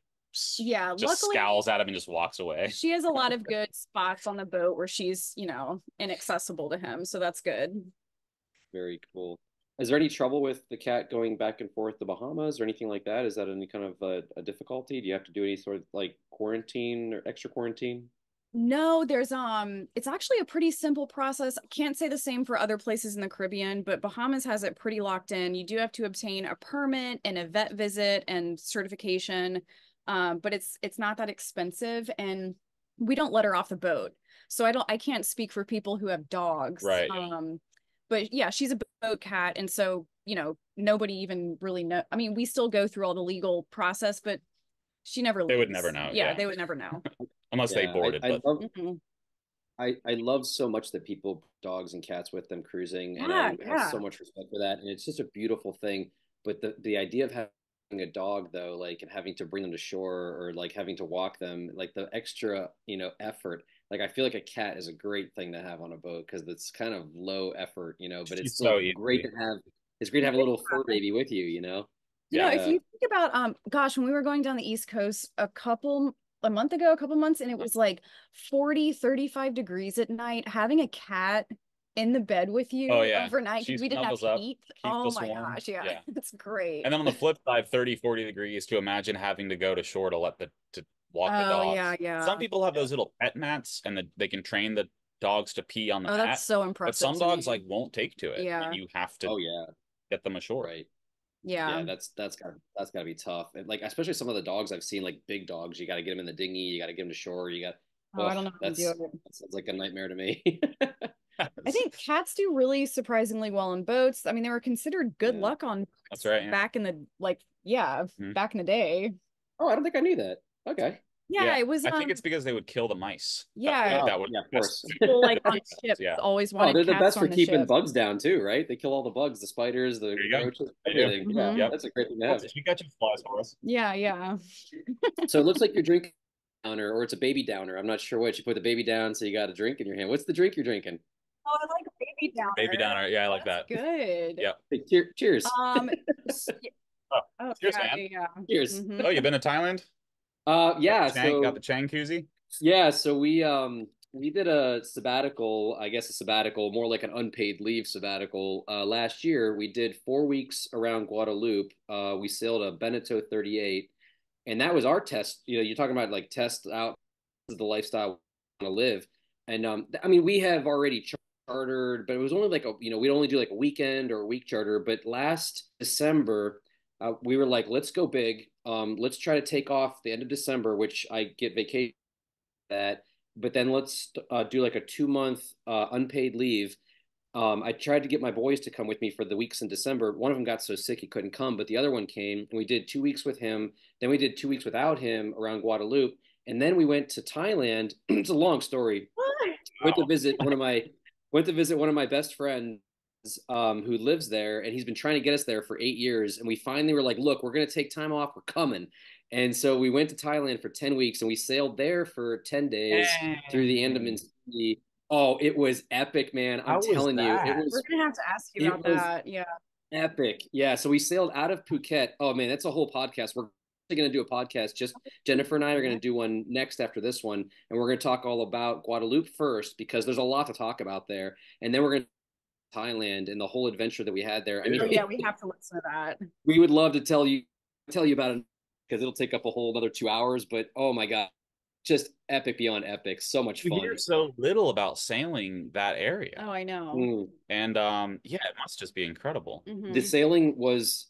yeah, just luckily scowls at him and just walks away. she has a lot of good spots on the boat where she's you know inaccessible to him, so that's good. Very cool. Is there any trouble with the cat going back and forth the Bahamas or anything like that? Is that any kind of a, a difficulty? Do you have to do any sort of like quarantine or extra quarantine? No, there's um it's actually a pretty simple process. Can't say the same for other places in the Caribbean, but Bahamas has it pretty locked in. You do have to obtain a permit and a vet visit and certification. Um, but it's it's not that expensive and we don't let her off the boat. So I don't I can't speak for people who have dogs. Right, yeah. Um but yeah, she's a boat cat and so, you know, nobody even really know. I mean, we still go through all the legal process, but she never They would never know, Yeah, yeah. they would never know. Unless they Yeah, I- boarded, I, but love Mhm. I, I love so much that people dogs and cats with them cruising, and Yeah, I yeah. have so much respect for that, and it's just a beautiful thing. But the the idea of having a dog though, like and having to bring them to shore or like having to walk them, like the extra you know effort. Like I feel like a cat is a great thing to have on a boat because it's kind of low effort, you know, but it's still so great to have. It's great to have a little fur baby with you, you know. You know, if you think about um gosh, when we were going down the East Coast a couple a month ago, a couple months, and it was like 40, 35 degrees at night, having a cat in the bed with you Oh, yeah. overnight She we didn't have up, heat. Oh my warm. gosh, yeah. Yeah. It's great. and then on the flip side, 30, 40 degrees to imagine having to go to shore to let the to walk the oh dogs. yeah, yeah. Some people have those little pet mats and the, they can train the dogs to pee on the oh, mat. that's so impressive. but some dogs me. like won't take to it. Yeah. And you have to Oh yeah, get them ashore. right. yeah. Yeah, that's that's got that's got to be tough. And like especially some of the dogs I've seen, like big dogs, you got to get them in the dinghy, you got to get them to shore, you got. Oh, I don't know how to that's do it. that sounds like a nightmare to me. I think cats do really surprisingly well on boats. I mean, they were considered good Yeah. luck on That's right, yeah. back in the like yeah, Mhm. back in the day. oh, I don't think I knew that. Okay. Yeah, Yeah, it was I um, think it's because they would kill the mice. Yeah. that, Oh, would yeah, of that's- course. people like on ships Yeah. always wanted. Oh, they're the cats best for the keeping ship. bugs down too, right? They kill all the bugs, the spiders, the There you go. roaches, They do. everything. Yeah, Mhm. Yep. that's a great thing to have. You got your flies for us. Yeah, yeah. So it looks like you're drinking downer, or it's a baby downer. I'm not sure which. You put the baby down, so you got a drink in your hand. What's the drink you're drinking? Oh, I like baby downer. Baby downer. Yeah, I like that. Good. Yep. Hey, cheer, cheers. Um. Oh, oh, cheers, yeah, man. yeah. cheers. Mhm. Oh, you've been to Thailand? Uh, yeah. Got Chang, So got the Chang koozie? Yeah, so we um we did a sabbatical, I guess a sabbatical, more like an unpaid leave sabbatical. Uh, last year we did four weeks around Guadeloupe. Uh, we sailed a Beneteau 38, and that was our test. You know, you're talking about like test out the lifestyle we want to live, and um, I mean we have already chartered, but it was only like a you know we'd only do like a weekend or a week charter. But last December, uh, we were like, let's go big. Um, let's try to take off the end of December, which I get vacation that, but then let's uh, do like a two month uh, unpaid leave. Um, I tried to get my boys to come with me for the weeks in December. One of them got so sick he couldn't come, but the other one came, and we did two weeks with him. Then we did two weeks without him around Guadeloupe, and then we went to Thailand. it's a long story. Went to visit one of my went to visit one of my best friends um, who lives there, and he's been trying to get us there for eight years. And we finally were like, "Look, we're gonna take time off. We're coming." And so we went to Thailand for ten weeks, and we sailed there for ten days through the Andaman Sea. Oh, it was epic, man! I'm How was telling you, it was We're gonna have to ask you about that. Yeah. epic. Yeah, so we sailed out of Phuket. Oh man, that's a whole podcast. We're going to do a podcast. Just Jennifer and I are going to do one next after this one, and we're going to talk all about Guadeloupe first because there's a lot to talk about there, and then we're going to Thailand and the whole adventure that we had there. I mean, Oh, yeah, we have to listen to that. we would love to tell you tell you about it because it'll take up a whole another two hours. But oh my god, just epic beyond epic. So much We fun. hear so little about sailing that area. Oh, I know. Mm. And um, yeah, it must just be incredible. Mhm. the sailing was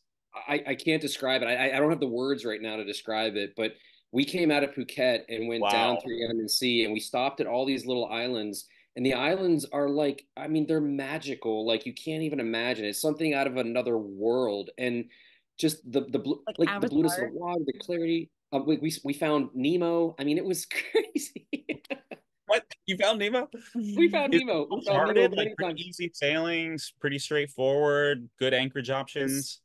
I, I can't describe it. I, I don't have the words right now to describe it, but we came out of Phuket and went down through the Andaman Sea and we stopped at all these little islands. And the islands are like, I mean, they're magical. Like you can't even imagine. It's something out of another world. And just the the blue, Like like, the blueness of the water, the clarity. Um, we, we we found Nemo. I mean, it was crazy. What? You found Nemo? we found It's Nemo. We found Nemo many like pretty easy sailings, pretty straightforward, good anchorage options.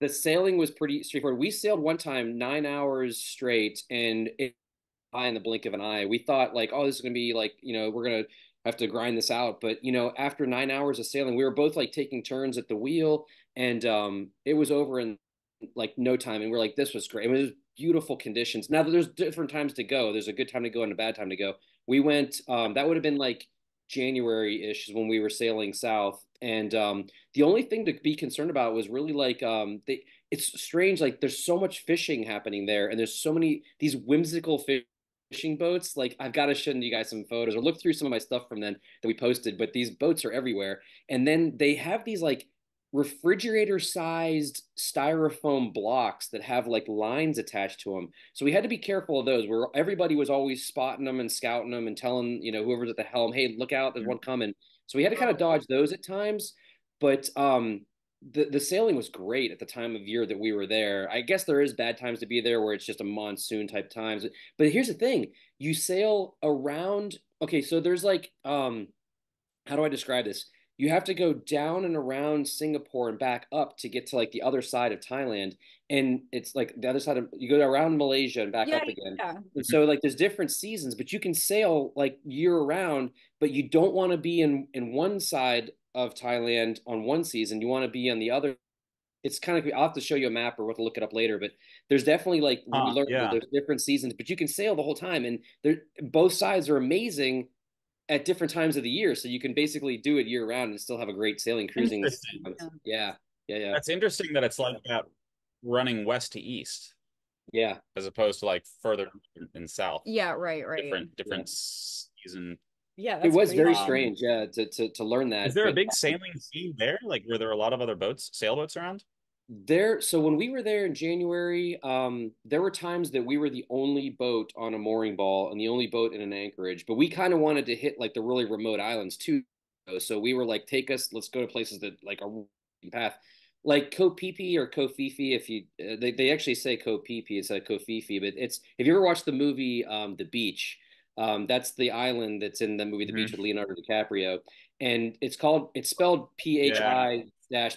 the sailing was pretty straightforward. We sailed one time nine hours straight, and it by in the blink of an eye. We thought like, oh, this is gonna be like, you know, we're gonna have to grind this out. But you know, after nine hours of sailing, we were both like taking turns at the wheel, and um, it was over in like no time. And we're like, this was great. It was beautiful conditions. Now there's different times to go. There's a good time to go and a bad time to go. We went. Um, that would have been like January ish is when we were sailing south, and um, the only thing to be concerned about was really like um, they. It's strange. Like there's so much fishing happening there, and there's so many these whimsical fish fishing boats. Like I've got to show you guys some photos or look through some of my stuff from then that we posted. But these boats are everywhere, and then they have these like refrigerator sized styrofoam blocks that have like lines attached to them. So we had to be careful of those where everybody was always spotting them and scouting them and telling, you know, whoever's at the helm, hey, look out, there's one coming. So we had to kind of dodge those at times. But um the the sailing was great at the time of year that we were there. I guess there is bad times to be there where it's just a monsoon type times. But here's the thing: you sail around. Okay, so there's like, um, how do I describe this? You have to go down and around Singapore and back up to get to like the other side of Thailand, and it's like the other side of you go around Malaysia and back Yeah, up again. yeah. And so like there's different seasons, but you can sail like year round, but you don't want to be in in one side of Thailand on one season. You want to be on the other. It's kind of I'll have to show you a map or we'll have to look it up later, but there's definitely like we ah, learned yeah. there's different seasons, but you can sail the whole time and there both sides are amazing at different times of the year. So you can basically do it year round and still have a great sailing cruising. Yeah. Yeah, yeah. That's interesting that it's like that running west to east Yeah. as opposed to like further in south. Yeah, right, right. Different different season. Yeah, It was very crazy. strange, yeah, to to to learn that. Is there a big sailing scene there? Like were there a lot of other boats, sailboats around? There, so when we were there in January, um, there were times that we were the only boat on a mooring ball and the only boat in an anchorage. But we kind of wanted to hit like the really remote islands too. So we were like, take us, let's go to places that like are path, like Koh Phi Phi or Koh Phi Phi. If you, uh, they they actually say Koh Phi Phi, it's a Koh Phi Phi. But it's if you ever watched the movie um, The Beach, um, that's the island that's in the movie The Beach Mhm. with Leonardo DiCaprio, and it's called it's spelled P H I dash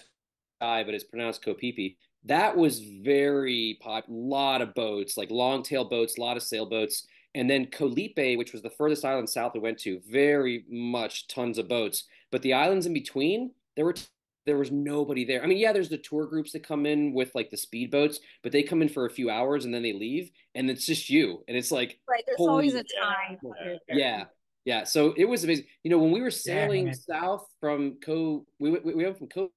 I, but it's pronounced Kopipi. That was very pop. lot of boats, like long tail boats, a lot of sailboats. And then Koh Lipe, which was the furthest island south we went to, very much tons of boats. But the islands in between, there were there was nobody there. I mean, yeah, there's the tour groups that come in with like the speedboats, but they come in for a few hours and then they leave, and it's just you. And it's like Right. There's Holy always a time. when you're there. yeah, yeah. So it was amazing. You know, when we were sailing it. south from Co, we went- we went from Co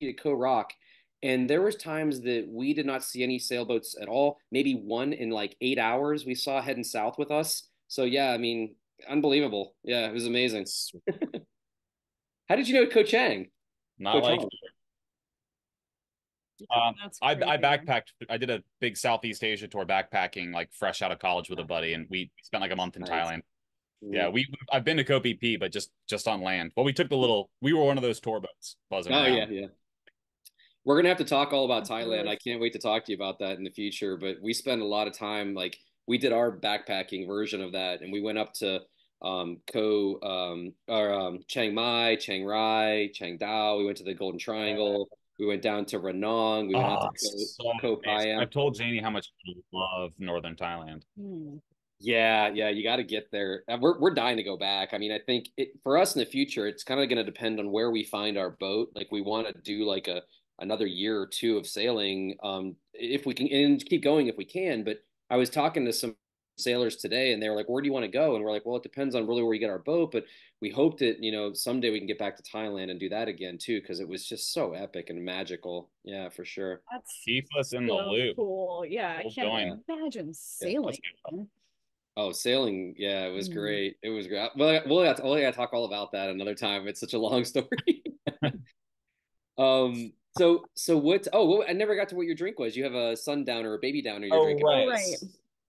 to Co Rock, and there was times that we did not see any sailboats at all. Maybe one in like eight hours we saw heading south with us. So yeah, I mean, unbelievable. Yeah, it was amazing. How did you know Ko Chang? Not Ko like um, I I backpacked. I did a big Southeast Asia tour backpacking, like fresh out of college with a buddy, and we spent like a month in Nice. Thailand. Yeah, we I've been to Koh Phi Phi, but just just on land. Well, we took the little. We were one of those tour boats buzzing Oh around. yeah, yeah. We're gonna have to talk all about Thailand. I can't wait to talk to you about that in the future. But we spend a lot of time like we did our backpacking version of that, and we went up to um Ko um or um Chiang Mai, Chiang Rai, Chiang Dao. We went to the Golden Triangle. We went down to Ranong. We went Oh, out to it's so Ko, Ko I've told Janie how much I love northern Thailand. Hmm. Yeah, yeah, you got to get there. Uh, We're we're dying to go back. I mean, I think it for us in the future, it's kind of going to depend on where we find our boat. Like we want to do like a another year or two of sailing, um, if we can, and keep going if we can. But I was talking to some sailors today, and they were like, "Where do you want to go?" And we're like, "Well, it depends on really where you get our boat, but we hope that you know someday we can get back to Thailand and do that again too, because it was just so epic and magical. Yeah, for sure. That's Keep us in the loop. cool. Yeah, I We'll can't join. imagine sailing. Oh, sailing. Yeah, it was Mhm. great. It was great. Well, we'll have to, we'll to talk all about that another time. It's such a long story. um, so, so what, oh, what, I never got to what your drink was. You have a sundowner or a baby downer you're Oh, drinking. right. Right.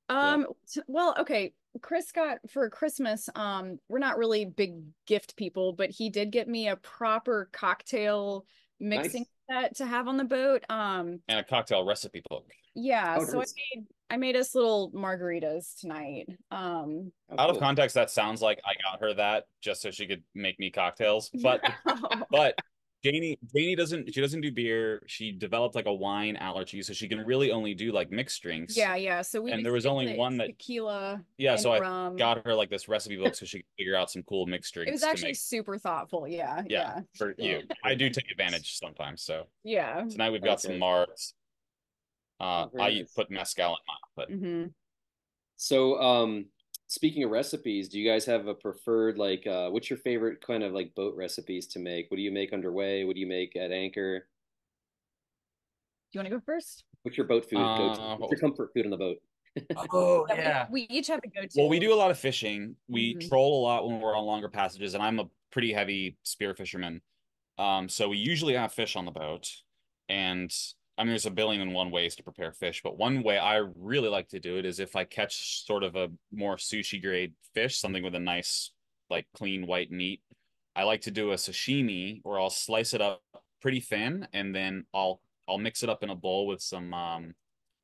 Um, t- well, okay. Chris got for Christmas, um, we're not really big gift people, but he did get me a proper cocktail mixing set to have on the boat. Um, And a cocktail recipe book. yeah, Oh, so I made I made us little margaritas tonight. Um, Oh, Out of context, that sounds like I got her that just so she could make me cocktails. But but Janie Janie doesn't she doesn't do beer. She developed like a wine allergy, so she can really only do like mixed drinks. Yeah, yeah. So we And there was only basically- one that- tequila. Yeah, and so I got her like this recipe book so she could figure out some cool mixed drinks It was actually super thoughtful. Yeah, Yeah, yeah, for you. I do take advantage sometimes. So yeah. tonight we've got Okay. some Mars. Uh, I put mezcal in mine, but hmm So, um, speaking of recipes, do you guys have a preferred like uh, what's your favorite kind of like boat recipes to make? What do you make underway? What do you make at anchor? Do you want to go first? What's your boat food? Uh, What's your comfort food on the boat? oh Yeah, we, we each have a go-to. Well, we do a lot of fishing. We Mhm. troll a lot when we're on longer passages, and I'm a pretty heavy spear fisherman. Um, so we usually have fish on the boat, and I mean, there's a billion and one ways to prepare fish, but one way I really like to do it is if I catch sort of a more sushi grade fish, something with a nice, like clean white meat. I like to do a sashimi where I'll slice it up pretty thin, and then I'll I'll mix it up in a bowl with some um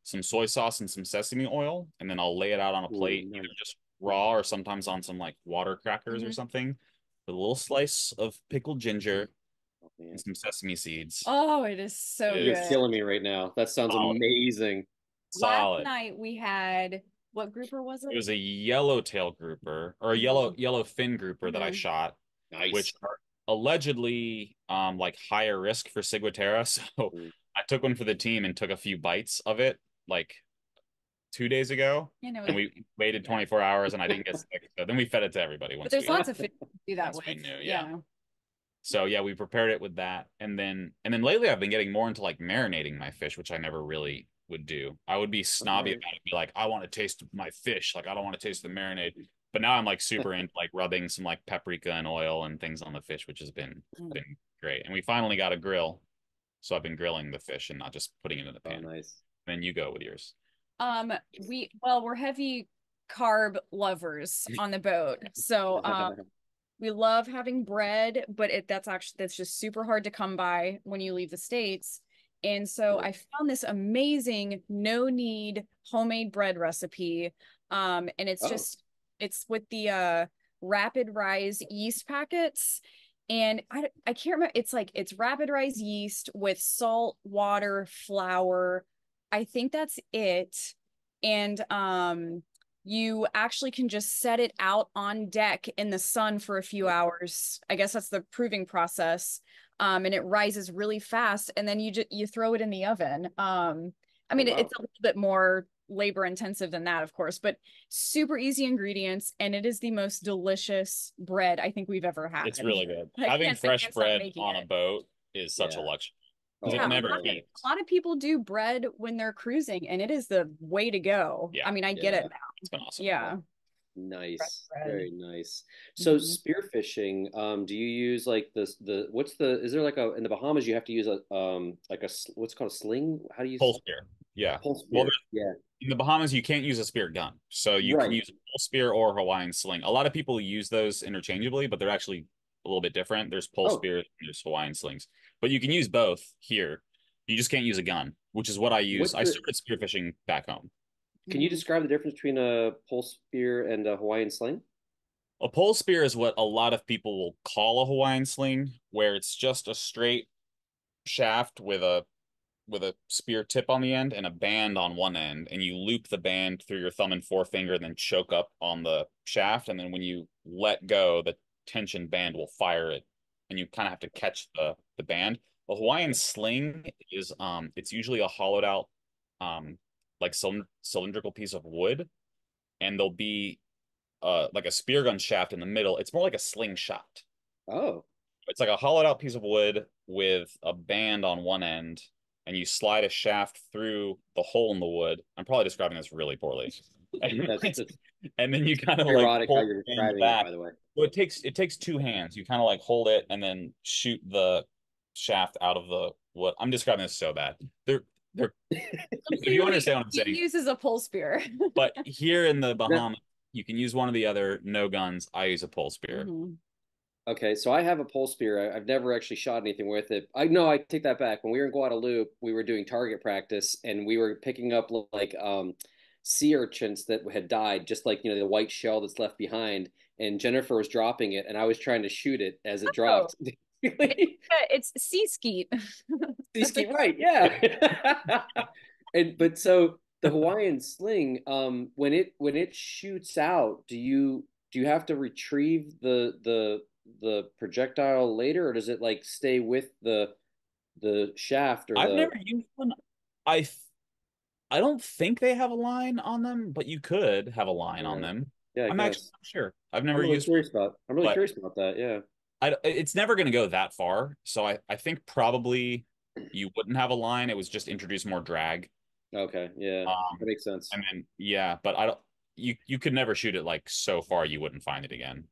some soy sauce and some sesame oil, and then I'll lay it out on a plate, either just raw or sometimes on some like water crackers or Mhm. something, with a little slice of pickled ginger man. and some sesame seeds. Oh, it is so It You're killing me right now. That sounds Oh. amazing. Solid. Last night we had what grouper was it? It was a yellowtail grouper or a yellow Mhm. yellow fin grouper that I Mhm. shot, Nice. which are allegedly um like higher risk for ciguatera. So Mm. I took one for the team and took a few bites of it like two days ago, you know, and we waited 24 hours and I didn't get sick. So then we fed it to everybody but there's we- lots of fish to do that Once we with. knew, yeah. So yeah, we prepared it with that, and then and then lately I've been getting more into like marinating my fish, which I never really would do. I would be snobby Alright. about it, be like, I want to taste my fish, like I don't want to taste the marinade. But now I'm like super into like rubbing some like paprika and oil and things on the fish, which has been Mm. been great. And we finally got a grill, so I've been grilling the fish and not just putting it in the Oh, pan. nice. Then you go with yours. Um, we well, we're heavy carb lovers on the boat, so um, we love having bread, but it that's actually that's just super hard to come by when you leave the states. And so I found this amazing no knead homemade bread recipe. Um, and it's Oh. just it's with the uh rapid rise yeast packets. And I I can't remember it's like it's rapid rise yeast with salt, water, flour. I think that's it. And um you actually can just set it out on deck in the sun for a few hours. I guess that's the proving process. Um, and it rises really fast, and then you just you throw it in the oven. Um, I mean, Oh, wow. it's a little bit more labor intensive than that, of course, but super easy ingredients, and it is the most delicious bread I think we've ever had. It's really good. I Having fresh bread on a boat is such a luxury. Oh, Yeah, never a lot, of, a lot of people do bread when they're cruising, and it is the way to go. Yeah. I mean, I get it now. It's been awesome. Yeah. Nice, bread. very nice. So Mhm. spearfishing, um, do you use like the the what's the is there like a in the Bahamas you have to use a um like a s- what's called a sling? How do you Pole spear. Yeah. pole Well, spear? yeah, in the Bahamas, you can't use a spear gun. So you can use a pole spear or a Hawaiian sling. A lot of people use those interchangeably, but they're actually a little bit different. There's pole Oh. spears, and there's Hawaiian slings. But you can use both here. You just can't use a gun, which is what I use. I started spearfishing back home. Can you describe the difference between a pole spear and a Hawaiian sling? A pole spear is what a lot of people will call a Hawaiian sling, where it's just a straight shaft with a with a spear tip on the end and a band on one end, and you loop the band through your thumb and forefinger, and then choke up on the shaft, and then when you let go, the tension band will fire it, and you kind of have to catch the the band. A Hawaiian sling is um, it's usually a hollowed out um, like cylind- cylindrical piece of wood, and there'll be uh like a spear gun shaft in the middle. It's more like a slingshot. Oh, It's like a hollowed out piece of wood with a band on one end, and you slide a shaft through the hole in the wood. I'm probably describing this really poorly. and then you kind of like pull how you're band describing it, back. by the way. Well, it takes it takes two hands. You kind of like hold it and then shoot the shaft out of the what I'm describing this so bad. They're they're if you understand what I'm He saying. uses a pole spear. But here in the Bahamas, you can use one or the other. No guns. I use a pole spear. Mhm. Okay, so I have a pole spear. I, I've never actually shot anything with it. I no, I take that back. When we were in Guadeloupe, we were doing target practice, and we were picking up like um, sea urchins that had died, just like you know the white shell that's left behind. And Jennifer was dropping it, and I was trying to shoot it as it dropped. basically. Yeah, it's sea skeet. Sea ski, right? Yeah. and but so the Hawaiian sling, um, when it when it shoots out, do you do you have to retrieve the the the projectile later, or does it like stay with the the shaft? Or I've the... never used one. I th- I don't think they have a line on them, but you could have a line on them. Yeah, I I'm guess. actually not sure. I've I'm never really used. curious about. I'm really but- curious about that. Yeah. I, it's never going to go that far. So I, I think probably you wouldn't have a line. It was just introduce more drag. Okay. Yeah. Um, that makes sense. and then yeah, but I don't. You you could never shoot it like so far you wouldn't find it again.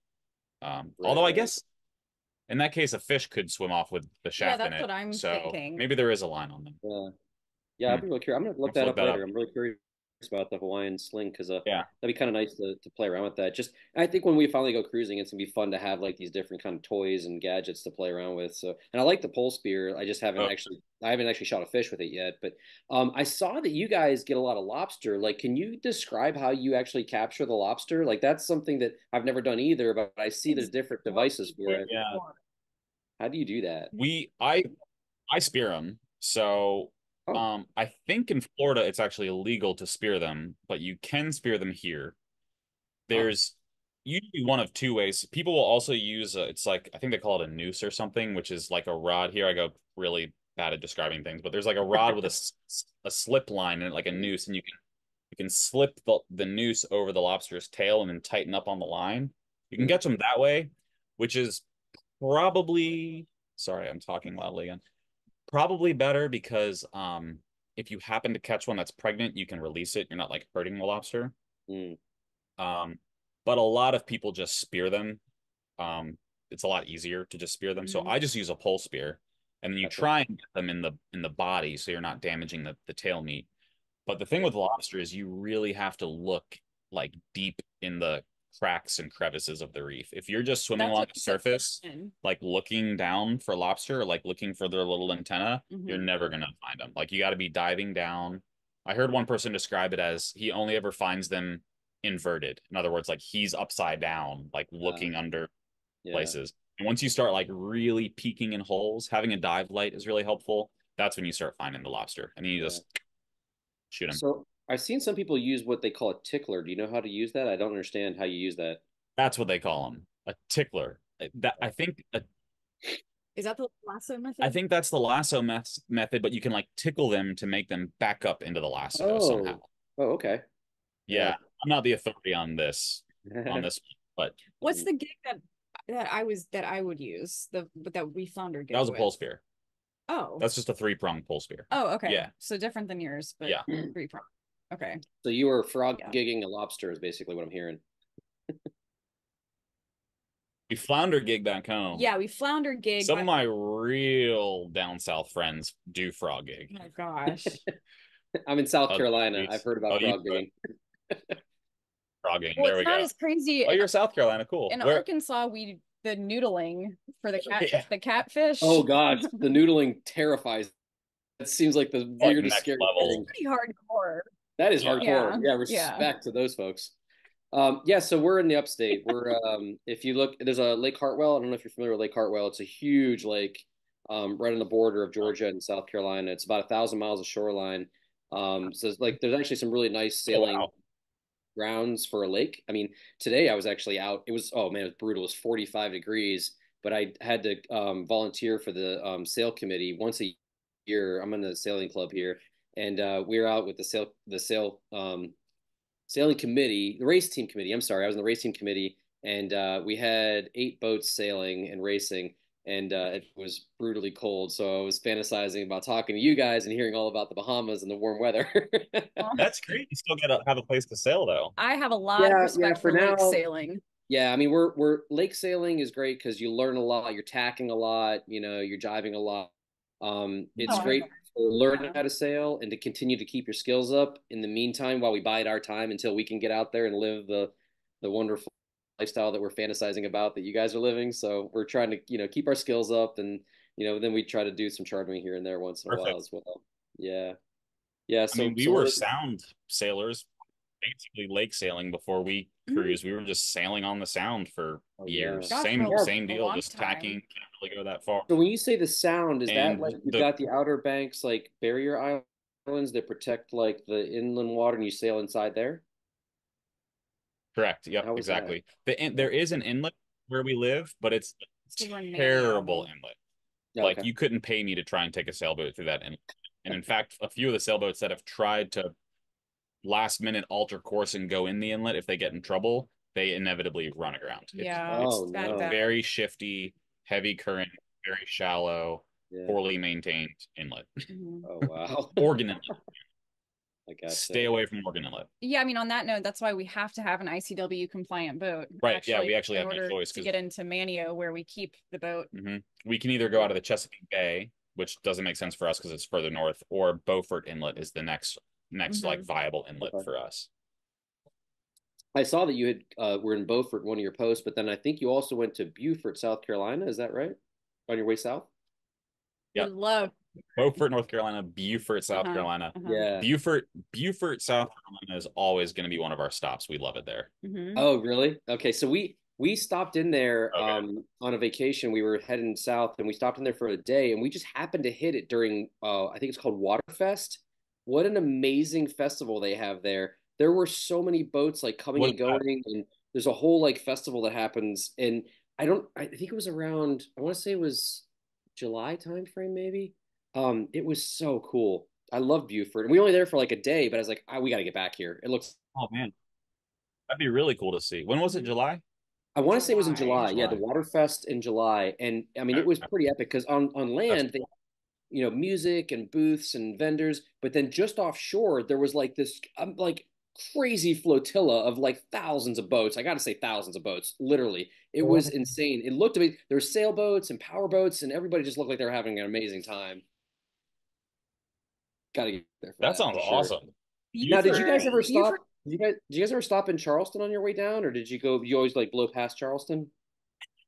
Um, Right, although I guess in that case a fish could swim off with the shaft in that's it. what I'm so thinking. maybe there is a line on them. Yeah. Yeah, I'd Hmm. be really curious. I'm gonna look I'll that up that later. up. I'm really curious about the Hawaiian sling because uh, Yeah. that'd be kind of nice to, to play around with that. Just I think when we finally go cruising, it's gonna be fun to have like these different kind of toys and gadgets to play around with. So, and I like the pole spear. I just haven't Oh. actually I haven't actually shot a fish with it yet. But um, I saw that you guys get a lot of lobster. Like, can you describe how you actually capture the lobster? Like, that's something that I've never done either. But I see there's different devices for it. Yeah. How do you do that? We I I spear them. So Oh. um I think in Florida it's actually illegal to spear them, but you can spear them here. There's usually one of two ways. People will also use a, it's like I think they call it a noose or something, which is like a rod. Here I go really bad at describing things, but there's like a rod with a slip line and like a noose, and you can you can slip the the noose over the lobster's tail and then tighten up on the line. You can catch them that way, which is probably sorry, I'm talking loudly again. Probably better because um if you happen to catch one that's pregnant, you can release it. You're not like hurting the lobster. Mm. Um, but a lot of people just spear them. Um, it's a lot easier to just spear them. So Mhm. I just use a pole spear, and then you Okay. try and get them in the in the body so you're not damaging the the tail meat. But the thing with lobster is you really have to look like deep in the cracks and crevices of the reef. If you're just swimming That's along the surface, like looking down for lobster, or like looking for their little antenna, you're Mhm. never gonna find them. Like you got to be diving down. I heard one person describe it as he only ever finds them inverted. In other words, like he's upside down, like looking under Yeah. places. And once you start like really peeking in holes, having a dive light is really helpful. That's when you start finding the lobster, and then you Yeah. just shoot him. So I've seen some people use what they call a tickler. Do you know how to use that? I don't understand how you use that. That's what they call them, a tickler. Uh, that I think a Is that the lasso method? I think that's the lasso mes- method, but you can like tickle them to make them back up into the lasso oh. somehow. Oh, okay. Yeah, Yeah. I'm not the authority on this on this, but What's the gig that that I was that I would use the but that we flounder gig that was a pole spear. Oh, That's just a three pronged pole spear. oh, okay. yeah. So different than yours, but Yeah. three prong. Okay. so you were frog Yeah. gigging a lobster is basically what I'm hearing. We flounder gig back home. Yeah, we flounder gig. Some of my real down south friends do frog gig. Oh my gosh. I'm in South Oh, Carolina. geez. I've heard Oh, about you- frog gigging. Frogging. well, there we it's not go. as crazy. Oh, you're South Carolina. Cool. in Where- Arkansas, we the noodling for the cat Yeah. the catfish. Oh God, the noodling terrifies. That seems like the weirdest, next scary level. thing. pretty hardcore. That is Yeah. hardcore. Yeah, Yeah, yeah. respect to those folks. Um, yeah, so we're in the upstate. We're um, if you look, there's a Lake Hartwell. I don't know if you're familiar with Lake Hartwell. It's a huge lake, um, right on the border of Georgia and South Carolina. It's about a thousand miles of shoreline. Um, so it's like there's actually some really nice Oh, sailing wow. grounds for a lake. I mean, today I was actually out. It was oh man, it was brutal. It was 45 degrees, but I had to um, volunteer for the um, sail committee once a year. I'm in the sailing club here, and uh, we were out with the sail the sail um, sailing committee, the race team committee. I'm sorry, I was in the race team committee, and uh, we had eight boats sailing and racing. And uh, it was brutally cold, so I was fantasizing about talking to you guys and hearing all about the Bahamas and the warm weather. That's great. You still get to have a place to sail though. I have a lot Yeah, of yeah, respect for for, lake now- sailing. Yeah, I mean we're we're lake sailing is great because you learn a lot, you're tacking a lot, you know, you're jiving a lot. Um, it's Oh, great learning how to sail and to continue to keep your skills up in the meantime while we bide our time until we can get out there and live the the wonderful lifestyle that we're fantasizing about that you guys are living. So we're trying to, you know, keep our skills up and you know, then we try to do some chartering here and there once in a while as well. Yeah. Yeah. I So mean, we so we're- sound sailors basically lake sailing before we Mhm. cruise. We were just sailing on the sound for Oh, years. yeah. Gosh, same for same deal, just time. tacking. Can't really go that far. So when you say the sound, is that like you've the- got the Outer Banks like barrier islands that protect like the inland water and you sail inside there? Correct. Yep, How is that? exactly. The in, there is an inlet where we live, but it's So terrible inlet. Yeah, like okay. you couldn't pay me to try and take a sailboat through that inlet. And in fact, a few of the sailboats that have tried to last minute alter course and go in the inlet, if they get in trouble, they inevitably run aground. It's, Yeah. Oh, it's bad, no. very shifty, heavy current, very shallow, Yeah. poorly maintained inlet. Mhm. Oh wow. Oregon inlet. I got Stay away from Oregon inlet. Yeah, I mean, on that note, that's why we have to have an ICW compliant boat. Right, yeah, we actually have no choice, to 'cause- get into Manteo, where we keep the boat. hmm We can either go out of the Chesapeake Bay, which doesn't make sense for us because it's further north, or Beaufort Inlet is the next next like Mhm. viable inlet Okay. for us. I saw that you had uh, were in Beaufort one of your posts, but then I think you also went to Beaufort, South Carolina. Is that right? On your way south? Yeah. Love. Beaufort, North Carolina, Beaufort, South Uh-huh. Carolina. uh-huh. Yeah. Beaufort, Beaufort, South Carolina is always going to be one of our stops. We love it there. Mhm. Oh, really? Okay, so we we stopped in there Okay. um on a vacation. We were heading south, and we stopped in there for a day, and we just happened to hit it during uh I think it's called Waterfest. What an amazing festival they have there. There were so many boats like coming What and going, and there's a whole like festival that happens. And I don't I think it was around I want to say it was July timeframe maybe. Um, it was so cool. I love Beaufort, and we were only there for like a day, but I was like, ah, we got to get back here. It looks Oh man, that'd be really cool to see. When was it? July? I want to say it was in July. July. Yeah, the Waterfest in July, and I mean it was pretty epic because on on land they, you know, music and booths and vendors, but then just offshore there was like this um, like crazy flotilla of like thousands of boats. I got to say thousands of boats. Literally, it was insane. It looked to me there were sailboats and powerboats and everybody just looked like they were having an amazing time. Got to get there. For That that, sounds for sure. awesome. Now, did you guys ever Beaufort- stop? Beaufort- Did you guys did you guys ever stop in Charleston on your way down, or did you go? You always like blow past Charleston?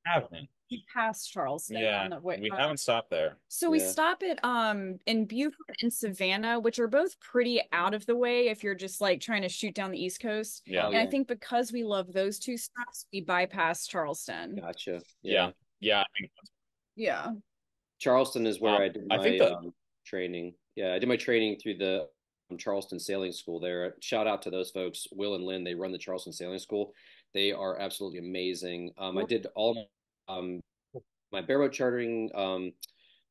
Haven't. We passed Charleston. Yeah, on the way, we uh, haven't stopped there. So we stop at um in Beaufort and Savannah, which are both pretty out of the way if you're just like trying to shoot down the East Coast. Yeah, and I think because we love those two stops, we bypass Charleston. Gotcha. yeah, yeah. I Yeah. Charleston is where Um, I did I my think the- um, training. Yeah, I did my training through the um, Charleston Sailing School there. Shout out to those folks, Will and Lynn. They run the Charleston Sailing School. They are absolutely amazing. Um, I did all um, my bareboat chartering um,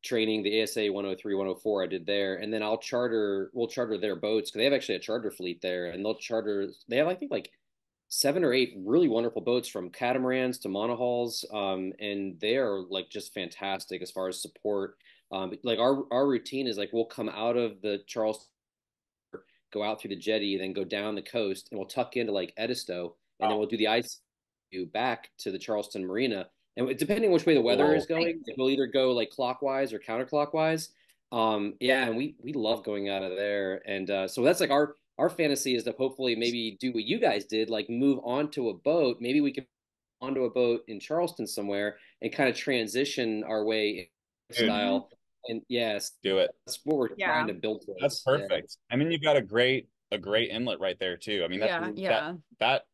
training, the ASA 103, 104. I did there, and then I'll charter. We'll charter their boats because they have actually a charter fleet there, and they'll charter. They have I think like seven or eight really wonderful boats from catamarans to monohulls, um, and they are like just fantastic as far as support. Um, like our our routine is like we'll come out of the Charleston, go out through the jetty, then go down the coast, and we'll tuck into like Edisto, and then we'll do the ice back to the Charleston Marina. And depending which way the weather Cool. is going, we'll either go like clockwise or counterclockwise. Um, yeah, and we we love going out of there, and uh, so that's like our our fantasy is to hopefully maybe do what you guys did, like move onto a boat. Maybe we could onto a boat in Charleston somewhere and kind of transition our way Dude. style. And yes, do it. that's what we're Yeah. trying to build. towards. That's Yeah. perfect. I mean, you've got a great a great inlet right there too. I mean, that, yeah, that yeah. that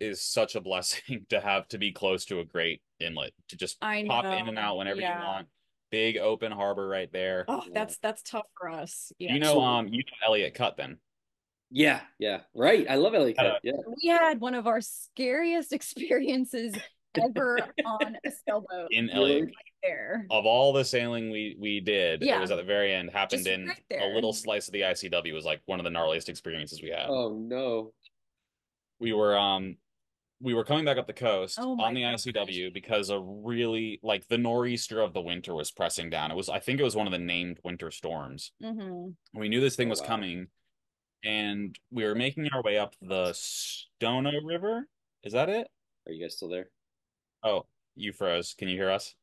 is such a blessing to have to be close to a great inlet to just I pop in and know, out whenever yeah. you want. Big open harbor right there. Oh, that's that's tough for us. Yeah. You know, So- um, you know Elliott Cut then. Yeah, yeah, right. I love Ellie. Uh, yeah, we had one of our scariest experiences ever on a sailboat in Really? Elliott. there. Of all the sailing we we did, it Yeah. was at the very end. Happened Just in right a little slice of the ICW. Was like one of the gnarliest experiences we had. Oh no. we were um we were coming back up the coast Oh on the gosh. ICW because a really like the nor'easter of the winter was pressing down. It was I think it was one of the named winter storms. hmm We knew this thing Oh, was wow. coming, and we were making our way up the Stono River. Is that it? Are you guys still there? Oh, you froze. Can you hear us?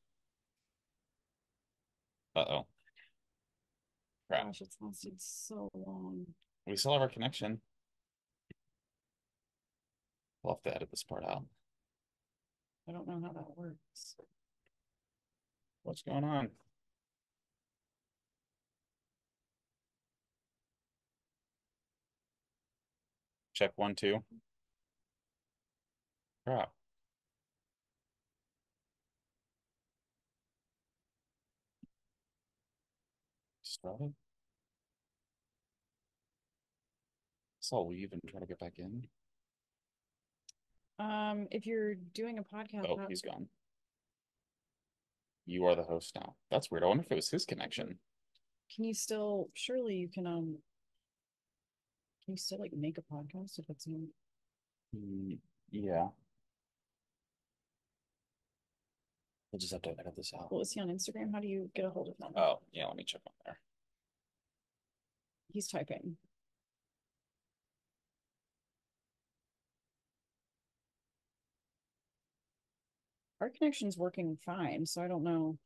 Uh oh. Gosh, it's lasted so long. We still have our connection. We'll have to edit this part out. I don't know how that works. What's going on? Check one, two. Crap. Started. So I'll leave and try to get back in. Um, if you're doing a podcast, Oh, he's gone. You are the host now. That's weird. I wonder if it was his connection. can you still? Surely you can. Um, can you still like make a podcast if it's? Mm, Yeah. We'll just have to edit this out. Well, is he on Instagram? How do you get a hold of him? Oh, yeah, let me check on there. He's typing. Our connection's working fine, so I don't know.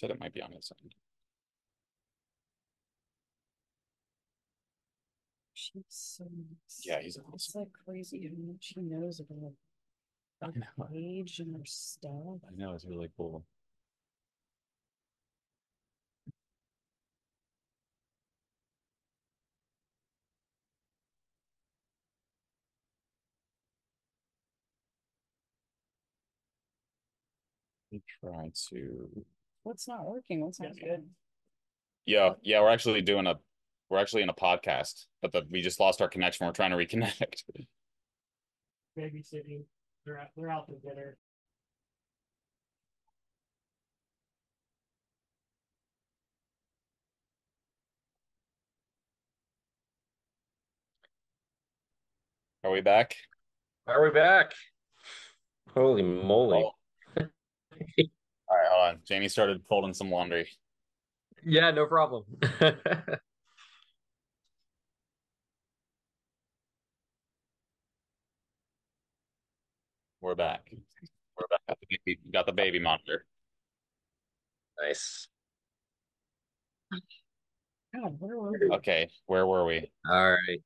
Said it might be on his end. She's so nice. Yeah, he's It's awesome. like crazy how much he knows about I know. age and her stuff. I know it's really cool. We try to. What's not working? What's not good? Yeah, yeah, we're actually doing a, we're actually in a podcast, but the, we just lost our connection. We're trying to reconnect. babysitting. They're out, they're out to dinner. Are we back? Are we back? Holy moly. Oh. All right, hold on. Janie started folding some laundry. Yeah, no problem. We're back. We're back. Got the baby, got the baby monitor. nice. God, where we? Okay, where were we? All right.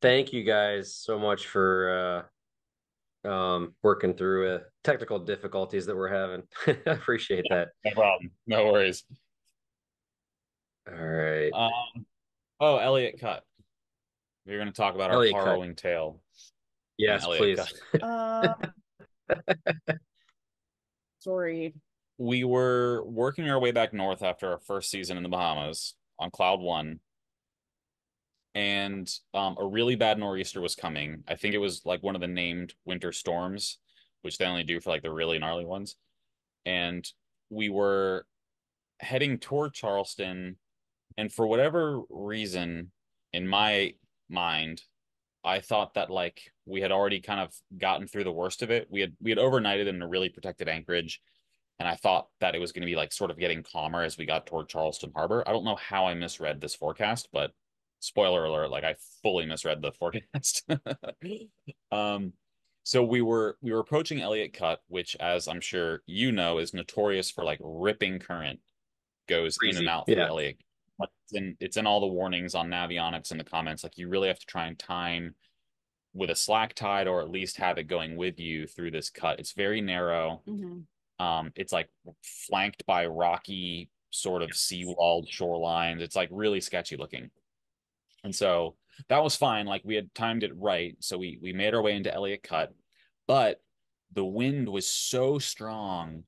Thank you guys so much for uh um working through uh, technical difficulties that we're having. I appreciate that. No problem. No worries. All right. Um, oh, Elliott Cut. We're going to talk about our Elliott Cut. harrowing tale. Yes, please. Uh, sorry. We were working our way back north after our first season in the Bahamas on Cloud One. And um, a really bad nor'easter was coming. I think it was like one of the named winter storms, which they only do for like the really gnarly ones. And we were heading toward Charleston. And for whatever reason, in my mind, I thought that like we had already kind of gotten through the worst of it. We had we had overnighted in a really protected anchorage, and I thought that it was going to be like sort of getting calmer as we got toward Charleston Harbor. I don't know how I misread this forecast, but spoiler alert, like I fully misread the forecast. um so we were we were approaching Elliott Cut, which as I'm sure you know is notorious for like ripping current goes in and out through Yeah. Elliott. It's in it's in all the warnings on Navionics in the comments. Like you really have to try and time with a slack tide or at least have it going with you through this cut. It's very narrow. Mhm. Um, it's like flanked by rocky, sort of seawalled shorelines. It's like really sketchy looking. And so that was fine. Like we had timed it right. So we we made our way into Elliott Cut, but the wind was so strong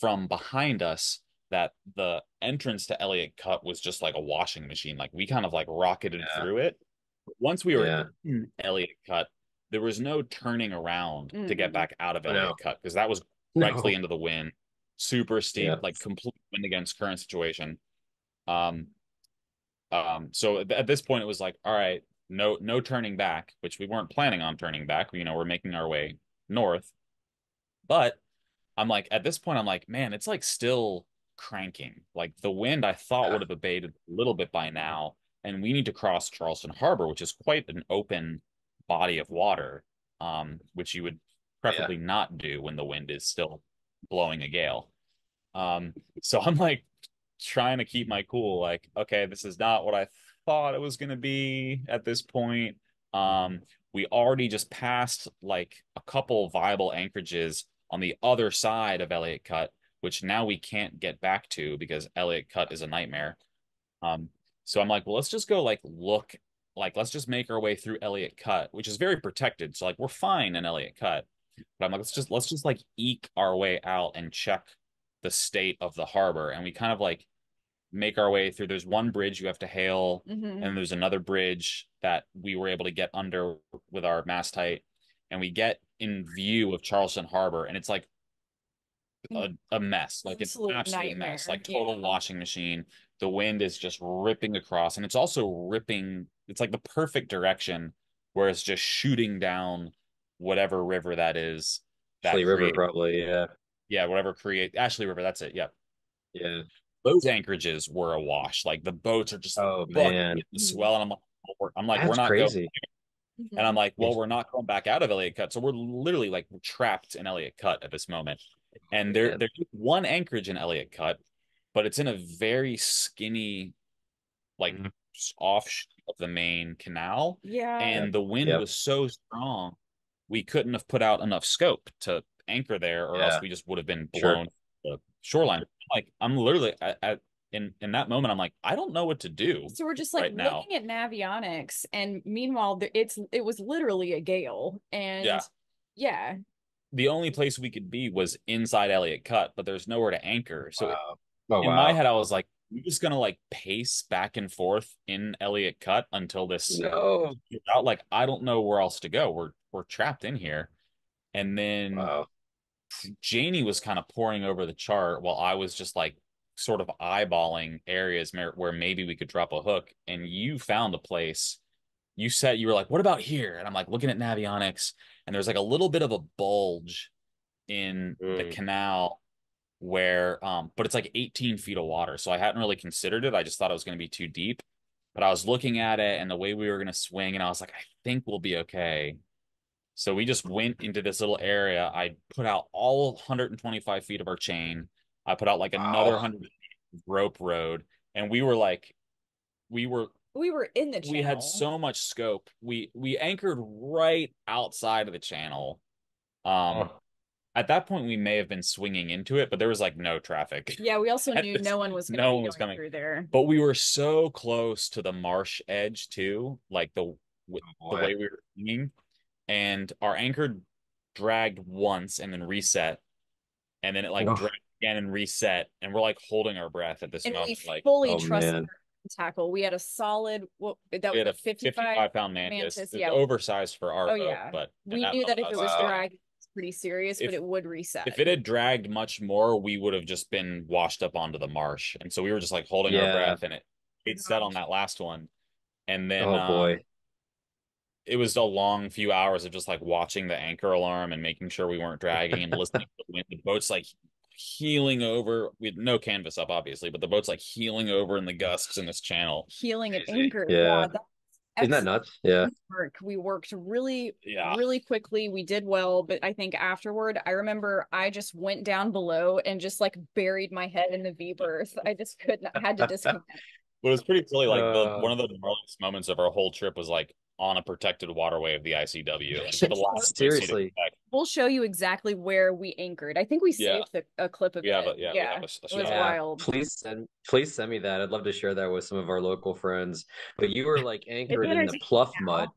from behind us that the entrance to Elliott Cut was just like a washing machine. Like we kind of like rocketed Yeah. through it. Once we were Yeah. in Elliott Cut, there was no turning around to get back out of No. Elliott Cut because that was No. directly into the wind, super steep, Yeah. like complete wind against current situation. Um, um, so at, this point, it was like, all right, no, no turning back, which we weren't planning on turning back. You know, we're making our way north, but I'm like, at this point, I'm like, man, it's like still cranking. Like the wind, I thought Yeah. would have abated a little bit by now, and we need to cross Charleston Harbor, which is quite an open body of water, um, which you would preferably not do when the wind is still blowing a gale. Um, so I'm like trying to keep my cool, like, okay, this is not what I thought it was going to be at this point. Um, we already just passed like a couple viable anchorages on the other side of Elliott Cut, which now we can't get back to because Elliott Cut is a nightmare. Um, so I'm like, well, let's just go like look, like let's just make our way through Elliott Cut, which is very protected. So like we're fine in Elliott Cut. But I'm like, let's just let's just like eke our way out and check the state of the harbor. And we kind of like make our way through. There's one bridge you have to hail, Mhm. and there's another bridge that we were able to get under with our mast height, and we get in view of Charleston Harbor, and it's like a, a mess. Like it's Absolute an absolute mess, like total yeah. washing machine. The wind is just ripping across, and it's also ripping. It's like the perfect direction where it's just shooting down whatever river that is. That Ashley River, probably. Yeah. Yeah, whatever create Ashley River. That's it. Yeah, Yeah. those anchorages were a wash. Like the boats are just Oh man, in the swell, and I'm like, well, we're- I'm like, that's we're not going crazy. Mhm. and I'm like, well, we're not going back out of Elliott Cut. So we're literally like trapped in Elliott Cut at this moment. And there, Yeah. there's one anchorage in Elliott Cut, but it's in a very skinny, like Mhm. s- offshoot of the main canal. Yeah. And the wind Yep. was so strong, we couldn't have put out enough scope to anchor there, or else we just would have been blown to the shoreline. Like, I'm literally at, at in in that moment, I'm like, I don't know what to do. So we're just like right now. looking at Navionics, and meanwhile, it's it was literally a gale, and Yeah. yeah, The only place we could be was inside Elliott Cut, but there's nowhere to anchor. So Wow. Oh in wow. my head, I was like, we're just gonna like pace back and forth in Elliott Cut until this no. is out. Like I don't know where else to go. We're we're trapped in here. And then Wow. Janie was kind of pouring over the chart while I was just like sort of eyeballing areas where maybe we could drop a hook. And you found a place. You said you were like, "What about here?" And I'm like looking at Navionics, and there's like a little bit of a bulge in the Mm. canal where, um, but it's like 18 feet of water. So I hadn't really considered it. I just thought it was going to be too deep. But I was looking at it and the way we were going to swing, and I was like, I think we'll be okay. So we just went into this little area. I put out all 125 feet of our chain. I put out like another 100 rope road, and we were like, we were we were in the channel. we had so much scope. We we anchored right outside of the channel. Um, Oh. at that point we may have been swinging into it, but there was like no traffic. Yeah, we also knew this- no one was no one was coming. through there. But we were so close to the marsh edge too, like the w- Oh, the way we were swinging, and our anchor dragged once and then reset, and then it like Oh. dragged again and reset, and we're like holding our breath at this And we like fully Oh, trusted man. tackle. We had a solid what that we was had a 55. 55 pound mantis, mantis, It's yeah. oversized for our Oh, boat, yeah. but We at knew that if it was Wow. dragged, it's pretty serious, If- but it would reset. if it had dragged much more, we would have just been washed up onto the marsh. And so we were just like holding our breath and it it set on that last one. And then Oh, um, boy. It was a long few hours of just like watching the anchor alarm and making sure we weren't dragging and listening to the wind. The boat's like heeling over. We had no canvas up, obviously, but the boat's like heeling over in the gusts in this channel. healing at anchor. Yeah. that's Isn't that nuts? Yeah. Work. We worked really, Yeah. really quickly. We did well, but I think afterward, I remember I just went down below and just like buried my head in the V berth. I just couldn't. I had to disconnect. But it was pretty silly. Like the, Uh. one of the gnarliest moments of our whole trip was like on a protected waterway of the ICW. Like, the last Seriously. We'll show you exactly where we anchored. I think we Yeah. saved the, a clip of We have it. a- yeah, we have a- a it was. Yeah, wild. Please send please send me that. I'd love to share that with some of our local friends. But you were like anchored in the pluff now. mud.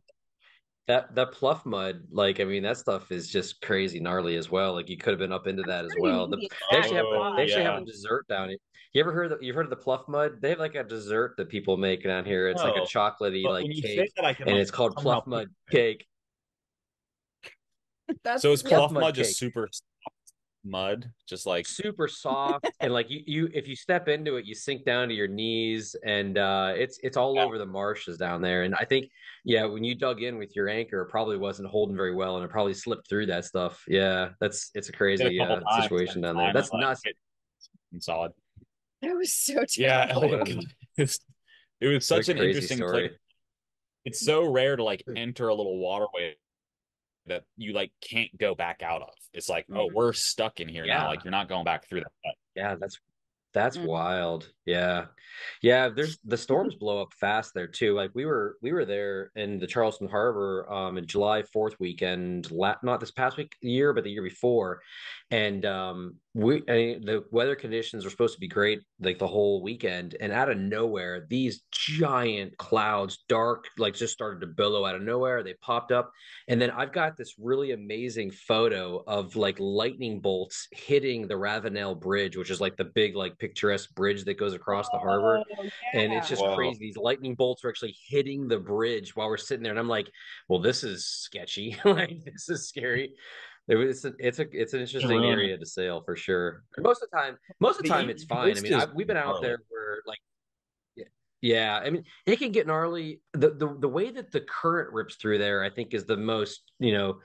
That that pluff mud, like I mean, that stuff is just crazy gnarly as well. Like you could have been up into that as well. The, they oh, actually have Oh, they actually have a dessert down here. You ever heard of, you've heard of the pluff mud? They have like a dessert that people make down here. It's like a oh. chocolatey But like when you say cake, that, and like, it's called pluff mud cake. That's So is yeah. pluff mud mud just cake. super soft mud? Just like super soft and like you, you if you step into it you sink down to your knees and uh it's it's all Yeah. over the marshes down there and i think yeah when you dug in with your anchor it probably wasn't holding very well and it probably slipped through that stuff yeah that's it's a did crazy a uh, times situation down there that's like, nuts hit solid. That was so Yeah, terrible. Elliot- Elliott- it was, it was such an interesting story. place. It's so rare to like enter a little waterway that you like can't go back out of. It's like, oh, Mhm. we're stuck in here Yeah. now. Like you're not going back through that. Yeah, that's that's Mhm. wild. Yeah. Yeah, there's the storms blow up fast there too. Like we were we were there in the Charleston Harbor um in July 4th weekend, la- not this past week year, but the year before. And um we I mean, the weather conditions were supposed to be great like the whole weekend and out of nowhere these giant clouds dark like just started to billow out of nowhere. They popped up and then I've got this really amazing photo of like lightning bolts hitting the Ravenel Bridge, which is like the big, like picturesque bridge that goes across the harbor. Oh, And it's just Wow. crazy. These lightning bolts are actually hitting the bridge while we're sitting there. And I'm like, well, this is sketchy. like, this is scary. It was, it's a, it's an interesting really- area to sail for sure. Most of the time, most of the The time it's fine. I mean, is I, we've been out gnarly. there where like, yeah, yeah, I mean, it can get gnarly. The, the the way that the current rips through there, I think, is the most, you know,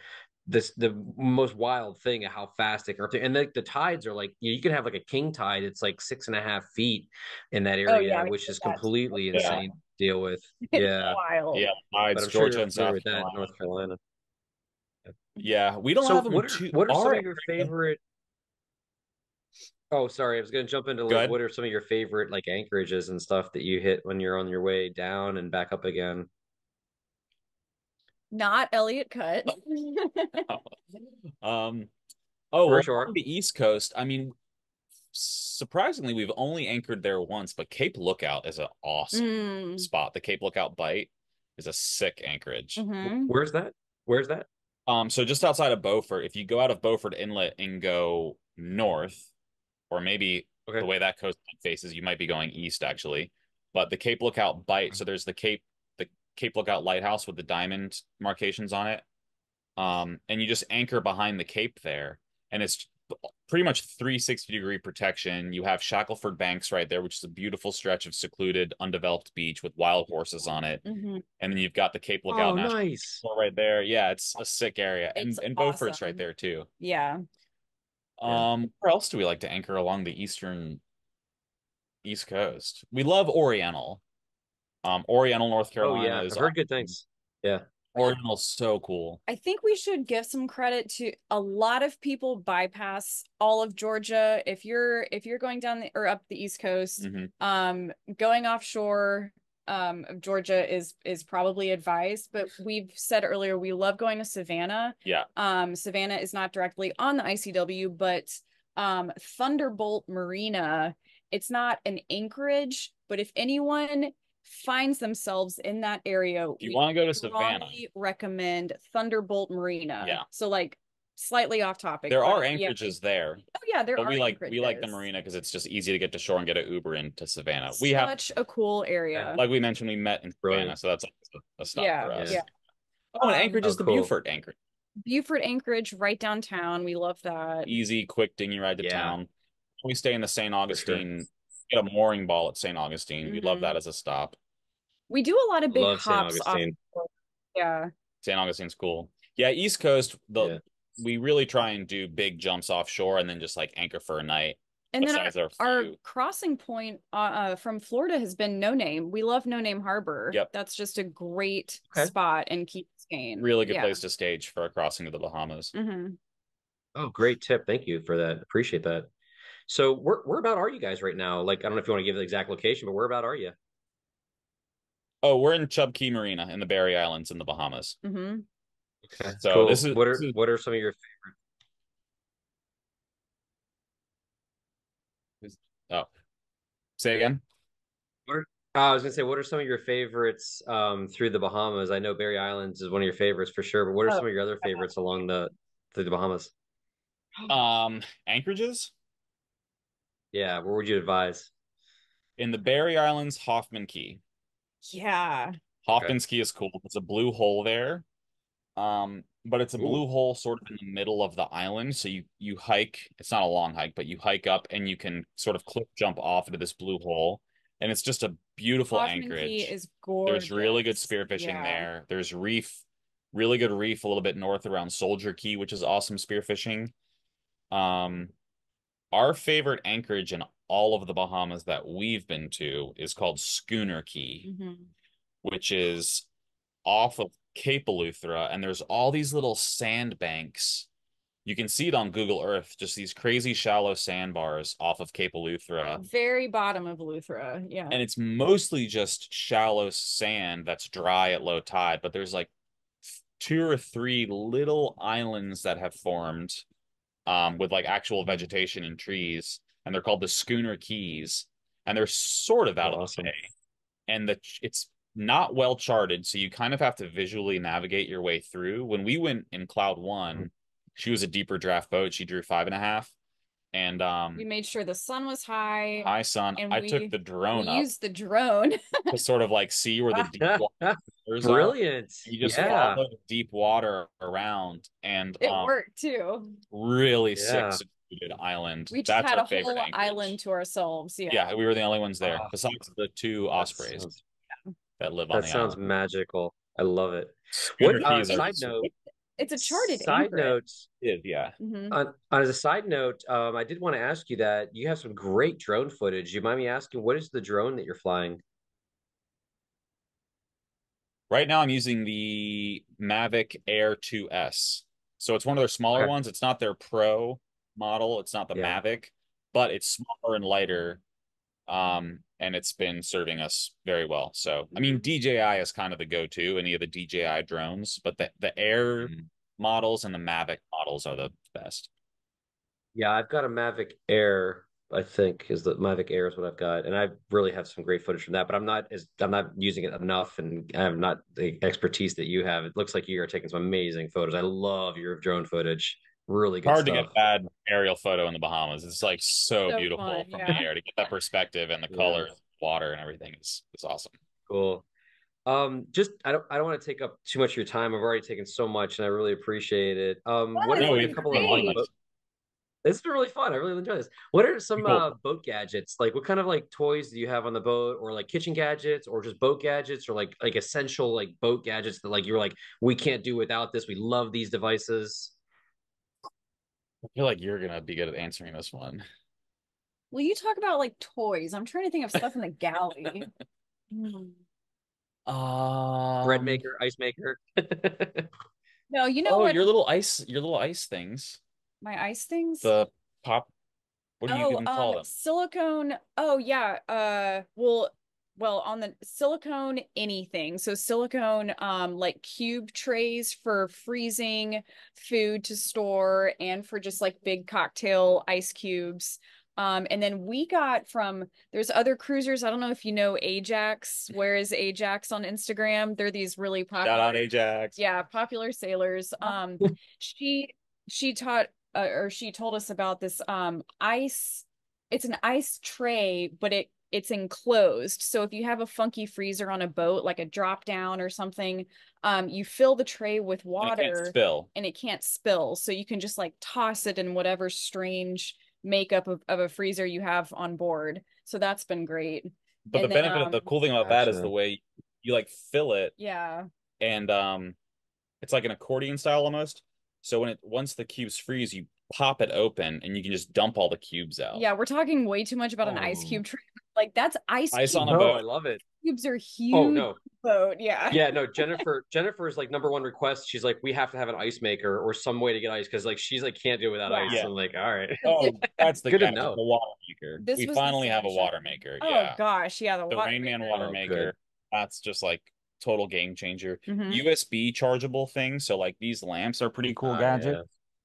this the most wild thing of how fast it can. And like the tides are like you, you can have like a king tide, it's like six and a half feet in that oh, area, Oh, yeah, which did is that. completely Yeah. insane to deal with. It's Yeah. wild. Yeah, tides, I'm sure Georgia you're and South with that Carolina. North Carolina. Yeah, we don't So have them what are, too. what are some our of your favorite Oh, sorry. I was going to jump into like what are some of your favorite like anchorages and stuff that you hit when you're on your way down and back up again? Not Elliott Cut. Um, oh, For sure. the East Coast, I mean, surprisingly, we've only anchored there once, but Cape Lookout is an awesome Mm, spot. The Cape Lookout Bight is a sick anchorage. mhm. Where's that? Where's that? Um, so just outside of Beaufort, if you go out of Beaufort Inlet and go north, or maybe Okay. the way that coast faces, you might be going east actually. But the Cape Lookout Bight, so there's the Cape the Cape Lookout Lighthouse with the diamond marcations on it. Um, and you just anchor behind the cape there, and it's pretty much 360 degree protection. You have Shackleford Banks right there, which is a beautiful stretch of secluded, undeveloped beach with wild horses on it. Mhm. And then you've got the Cape Lookout Oh, National nice. Right there. Yeah, it's a sick area. And It's and Beaufort's right there too. Yeah. Yeah. Um, where else do we like to anchor along the eastern East Coast? We love Oriental. Um, Oriental, North Oh Carolina yeah, is I've heard good things. Yeah. Oriental's so cool. I think we should give some credit to a lot of people bypass all of Georgia. If you're if you're going down the, or up the East Coast, Mhm. um, going offshore um of Georgia is is probably advised. But we've said earlier we love going to Savannah. Yeah. Um, Savannah is not directly on the ICW, but um, Thunderbolt Marina. It's not an anchorage, but if anyone finds themselves in that area, If you want to go to Savannah, strongly recommend Thunderbolt Marina. Yeah. So like slightly off topic. there but are yeah. anchorages there, Oh yeah, there but are we like we like the marina because it's just easy to get to shore and get an Uber into Savannah. We have, such a cool area. like we mentioned, we met in Savannah, so that's a, a stop Yeah, for us. yeah. Oh, and Um, Anchorage Oh, is the cool. Beaufort Anchorage. Beaufort Anchorage right downtown. We love that. Easy, quick dinghy ride to Yeah. town. We stay in the St. sure. Augustine. Get a mooring ball at St. Augustine. We love that as a stop. We do a lot of big Love St. hops off. Augustine. Yeah. St. Augustine's cool. Yeah, East Coast, the Yeah. we really try and do big jumps offshore and then just like anchor for a night. And then our, our, our crossing point uh, uh, from Florida has been No Name. We love No Name Harbor. Yep. That's just a great Okay. spot in Key Biscayne. really good yeah. place to stage for a crossing to the Bahamas. hmm Oh, great tip. Thank you for that. Appreciate that. So where where about are you guys right now? Like I don't know if you want to give the exact location, but where about are you? Oh, we're in Chub Cay Marina in the Berry Islands in the Bahamas. hmm Okay. So cool. this is- what are is- what are some of your favorites? Oh. Say again. Uh, I was gonna say, what are some of your favorites um, through the Bahamas? I know Berry Islands is one of your favorites for sure, but what are Oh, some of your other favorites along the through the Bahamas? Um, anchorages Yeah, where would you advise? in the Berry Islands, Hoffman Cay. Yeah. Hopkins Key is cool. It's a blue hole there. Um, but it's a Ooh. blue hole sort of in the middle of the island. So you you hike, it's not a long hike, but you hike up and you can sort of cliff jump off into this blue hole. And it's just a beautiful Hoffman anchorage. Key is gorgeous. There's really good spearfishing Yeah. there. There's reef, really good reef a little bit north around Soldier Key, which is awesome spearfishing. Um, our favorite anchorage in all of the Bahamas that we've been to is called Schooner Cay, Mhm. which is off of Cape Eleuthera, and there's all these little sandbanks. You can see it on Google Earth, just these crazy shallow sandbars off of Cape Eleuthera. Very bottom of Luthra. Yeah. And it's mostly just shallow sand that's dry at low tide, but there's like two or three little islands that have formed um, with like actual vegetation and trees, and they're called the Schooner Cays, and they're sort of out of Awesome. the bay. And the it's not well charted, so you kind of have to visually navigate your way through. When we went in Cloud One, she was a deeper draft boat. She drew five and a half, and um, we made sure the sun was high. high sun. and I we- took the drone we up used the drone. to sort of like see where the deep waters are. Brilliant. You just yeah. follow deep water around and it um, worked too. really Yeah. sick secluded island. We just That's had our a whole anchorage. island to ourselves. Yeah. Yeah, we were the only ones there, Ah. besides the two That ospreys sounds- that live on That the sounds island. magical. I love it. What uh, side note? It's a charted Side anchorage. note. big, yeah. Mhm. On, on as a side note, um, I did want to ask you that you have some great drone footage. You mind me asking, what is the drone that you're flying? Right now, I'm using the Mavic Air 2S. So it's one of their smaller Okay. ones. It's not their Pro model. It's not the Yeah. Mavic, but it's smaller and lighter. Um, and it's been serving us very well. So, I mean, DJI is kind of the go-to, any of the DJI drones, but the, the Air Mhm. models and the Mavic models are the best. Yeah, I've got a Mavic Air. I think is the Mavic Air is what I've got, and I really have some great footage from that. But I'm not as I'm not using it enough, and I have not the expertise that you have. It looks like you are taking some amazing photos. I love your drone footage. Really good Hard to get bad aerial photo in the Bahamas. It's like so, So beautiful fun, from yeah. the air to get that perspective and the Yeah. color, water, and everything is is awesome. Cool. Um, just I don't I don't want to take up too much of your time. I've already taken so much, and I really appreciate it. Um, What? what are we a couple of great. like, bo- this has been really fun. I really enjoy this. What are some Cool. uh, boat gadgets? Like, what kind of like toys do you have on the boat, or like kitchen gadgets, or just boat gadgets, or like like essential like boat gadgets that like you're like we can't do without this. We love these devices. I feel like you're gonna be good at answering this one. Well, you talk about like toys. I'm trying to think of stuff in the galley. Um, Bread maker, ice maker. No, you know oh, what? your little ice, your little ice things. My ice things. The pop. What do you oh, even call um, them? silicone. Oh yeah. Uh, well, well, on the silicone anything. So silicone, um, like cube trays for freezing food to store and for just like big cocktail ice cubes. Um, and then we got from there's other cruisers. I don't know if you know Ajax. Where is Ajax on Instagram? They're these really popular. Shout out Ajax. yeah popular sailors um she she taught uh, or she told us about this um ice it's an ice tray but it it's enclosed. So if you have a funky freezer on a boat like a drop down or something um you fill the tray with And it can't water spill. and it can't spill. So you can just like toss it in whatever strange makeup of, of a freezer you have on board. So that's been great. But the then, benefit of the um, cool thing about that is the way you like fill it yeah. and um it's like an accordion style almost. So when it once the cubes freeze, you pop it open and you can just dump all the cubes out. yeah we're talking way too much about an ice Oh. cube tray like that's ice, Ice cube on a no, boat. I love it. cubes are oh, huge Oh no, boat yeah yeah, no. Jennifer, Jennifer's like number one request. She's like, we have to have an ice maker or some way to get ice because like she's like can't do it without ice. Yeah. I'm like, all right. Oh, that's the Good to guy, know. the water maker. This we finally have a water maker. oh yeah. gosh yeah the, the water Rain Man maker. water Oh, maker. That's just like total game changer. Mhm. USB chargeable thing. So like these lamps are pretty cool Ah, gadget.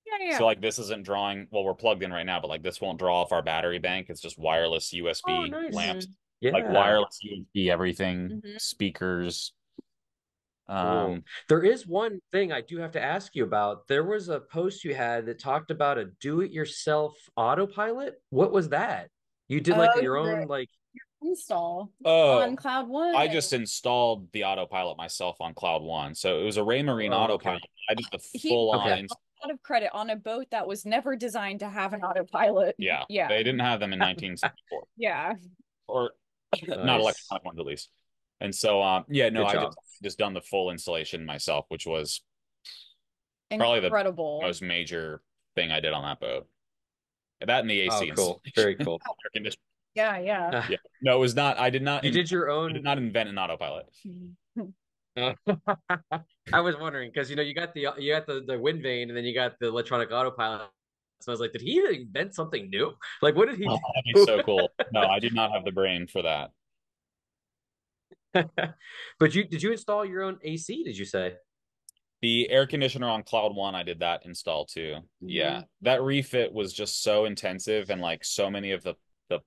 yeah. yeah yeah So like this isn't drawing well, we're plugged in right now, but like this won't draw off our battery bank. It's just wireless USB Oh, nice. lamps. Yeah. Like wireless USB everything, Mhm. speakers. Cool. Um There is one thing I do have to ask you about. There was a post you had that talked about a do-it-yourself autopilot. What was that? You did like Oh, your the- own like install oh on cloud one I just installed the autopilot myself on Cloud One. So it was a Raymarine Oh, okay. autopilot. I did the He- full on Okay. a lot of credit on a boat that was never designed to have an autopilot yeah. yeah They didn't have them in 1964. yeah or not Nice. electronic ones at least. And so um yeah, no, Good I just just done the full installation myself, which was Probably the most major thing I did on that boat. That and the AC Oh, cool. Very cool. Air conditioning. Yeah, yeah. Uh, yeah. No, it was not. I did not. You did your I own. did not invent an autopilot. I was wondering because you know you got the you got the the wind vane and then you got the electronic autopilot. So I was like, did he invent something new? Like, what did he Oh, do? that'd be so cool. No, I did not have the brain for that. but you did you install your own AC? Did you say? The air conditioner on Cloud One, I did that install too. Yeah, mm-hmm. that refit was just so intensive, and like so many of the the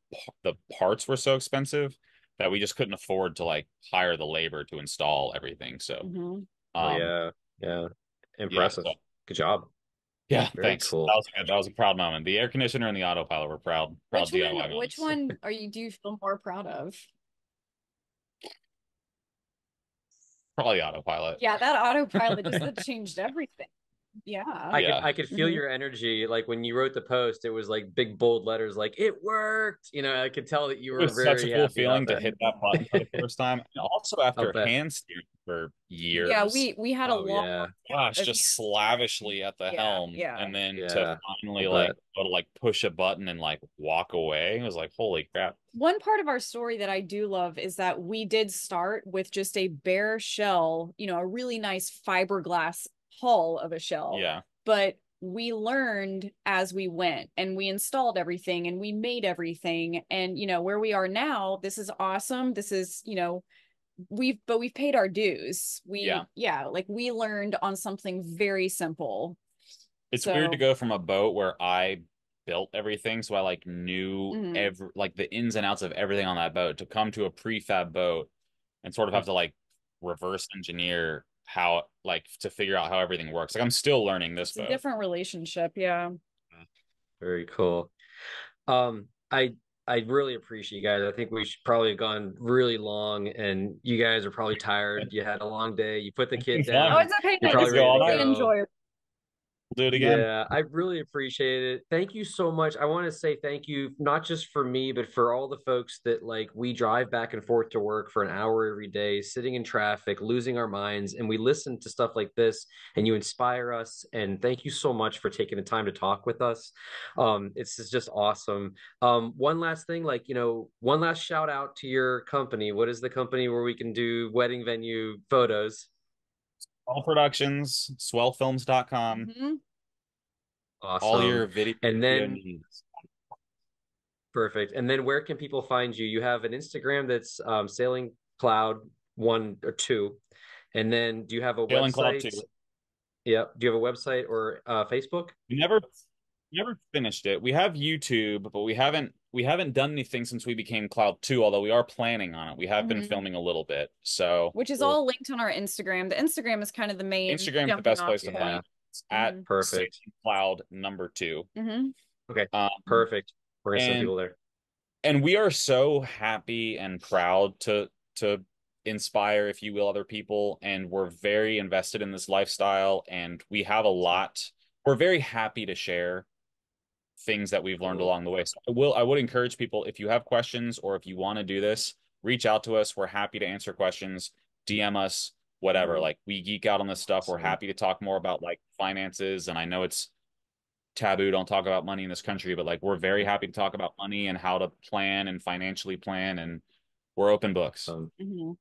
the parts were so expensive that we just couldn't afford to like hire the labor to install everything. So, Mhm. oh um, yeah, yeah, yeah, impressive. so- Good job. yeah. Very Thanks. cool. That was a, that was a proud moment. The air conditioner and the autopilot were proud proud Which DIY one, which one are you do you feel more proud of? Probably autopilot. Yeah, that autopilot just changed everything. Yeah. I Yeah. could I could feel Mhm. your energy. Like when you wrote the post, it was like big bold letters, like it worked. You know, I could tell that you It were was very such a cool happy feeling to hit that button for the first time. And also after bet. hand steering for years. yeah, we we had a Oh, long yeah. gosh, just hand slavishly at the Yeah, helm. yeah. And then Yeah, to finally like go to like push a button and like walk away. It was like, holy crap. one part of our story that I do love is that we did start with just a bare shell, you know, a really nice fiberglass hull of a shell. Yeah. But we learned as we went and we installed everything and we made everything. And, you know, where we are now, this is awesome. This is, you know, we've, but we've paid our dues. We, Yeah. yeah, like we learned on something very simple. It's weird to go from a boat where I built everything, so I like knew Mhm. every like the ins and outs of everything on that boat to come to a prefab boat and sort of have to like reverse engineer how like to figure out how everything works. Like I'm still learning this It's a different relationship. Yeah. Very cool. Um, I I really appreciate you guys. I think we should probably have gone really long, and you guys are probably tired. You had a long day. You put the kid It's down. Oh, it's okay. You're no, probably it's ready to really go. enjoyable. Do it again. Yeah, I really appreciate it. Thank you so much. I want to say thank you, not just for me, but for all the folks that like we drive back and forth to work for an hour every day, sitting in traffic, losing our minds, and we listen to stuff like this, and you inspire us. And thank you so much for taking the time to talk with us. Um, it's, it's just awesome. Um, one last thing, like you know, one last shout out to your company. What is the company where we can do wedding venue photos? All productions, swellfilms.com, Mhm. Awesome. all your video And then- needs. Perfect. And then where can people find you? You have an Instagram that's um, Sailing Cloud one or two, and then do you have a Sailing Cloud website? two. Yep. Do you have a website or uh, Facebook? We never never finished it. We have YouTube, but we haven't we haven't done anything since we became Cloud 2, although we are planning on it. We have been Mhm. filming a little bit. So Which is Cool. all linked on our Instagram. The Instagram is kind of the main Instagram's the best place to find it. It's at Mhm. Perfect. Cloud number 2. hmm Um, Perfect. We're gonna send people there. and we are so happy and proud to to inspire if you will other people and we're very invested in this lifestyle and we have a lot we're very happy to share things that we've learned along the way. So i will i would encourage people if you have questions or if you want to do this reach out to us. We're happy to answer questions dm us whatever. Mhm. like we geek out on this stuff. We're happy to talk more about like finances and i know it's taboo don't talk about money in this country but like we're very happy to talk about money and how to plan and financially plan and we're open books. Um, hmm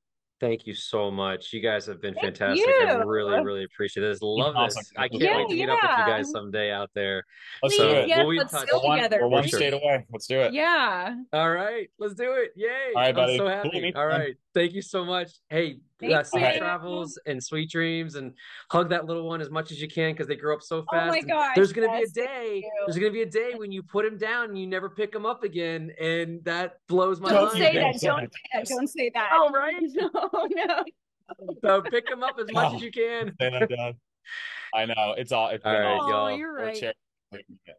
thank you so much. You guys have been Thank fantastic. I really, really appreciate this. Love Awesome. this. I can't Yeah, wait to meet up with you yeah. guys someday out there. let's Please, do it yes, we'll let's go one, together. we're one Please. state away let's do it Yeah. All right, let's do it. Yay. All right, I'm so happy. anytime. All right. Thank you so much. Hey, Thank uh, safe you. travels and sweet dreams and hug that little one as much as you can because they grow up so fast. Oh fast. my And gosh, There's going to yes, be a day. There's going to be a day when you put him down and you never pick him up again. And that blows my Don't mind. say that. Don't say that. Don't say that. Oh, right. No, no. So pick him up as much Oh. as you can. Say that, Dad. i know it's all it's All been right, awesome. Oh, y'all. you're right.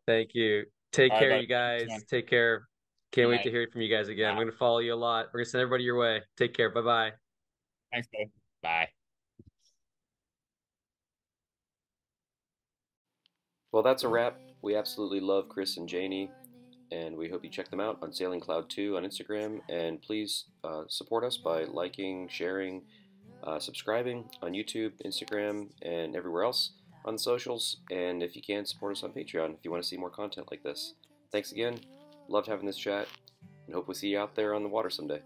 Thank you. Take All right, care, buddy. you guys. Take care. Can't wait Bye. to hear from you guys again. Bye. We're going to follow you a lot. We're going to send everybody your way. Take care. Bye bye. thanks babe. bye Well, that's a wrap. We absolutely love Chris and Janie, and we hope you check them out on Sailing Cloud 2 on Instagram. And please uh, support us by liking, sharing, uh, subscribing on YouTube, Instagram, and everywhere else on the socials. And if you can, support us on Patreon if you want to see more content like this. Thanks again. Loved having this chat, and hope we see you out there on the water someday.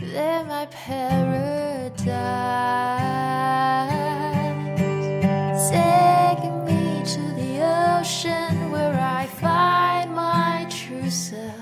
They're my paradise. Taking me to the ocean where I find my true self.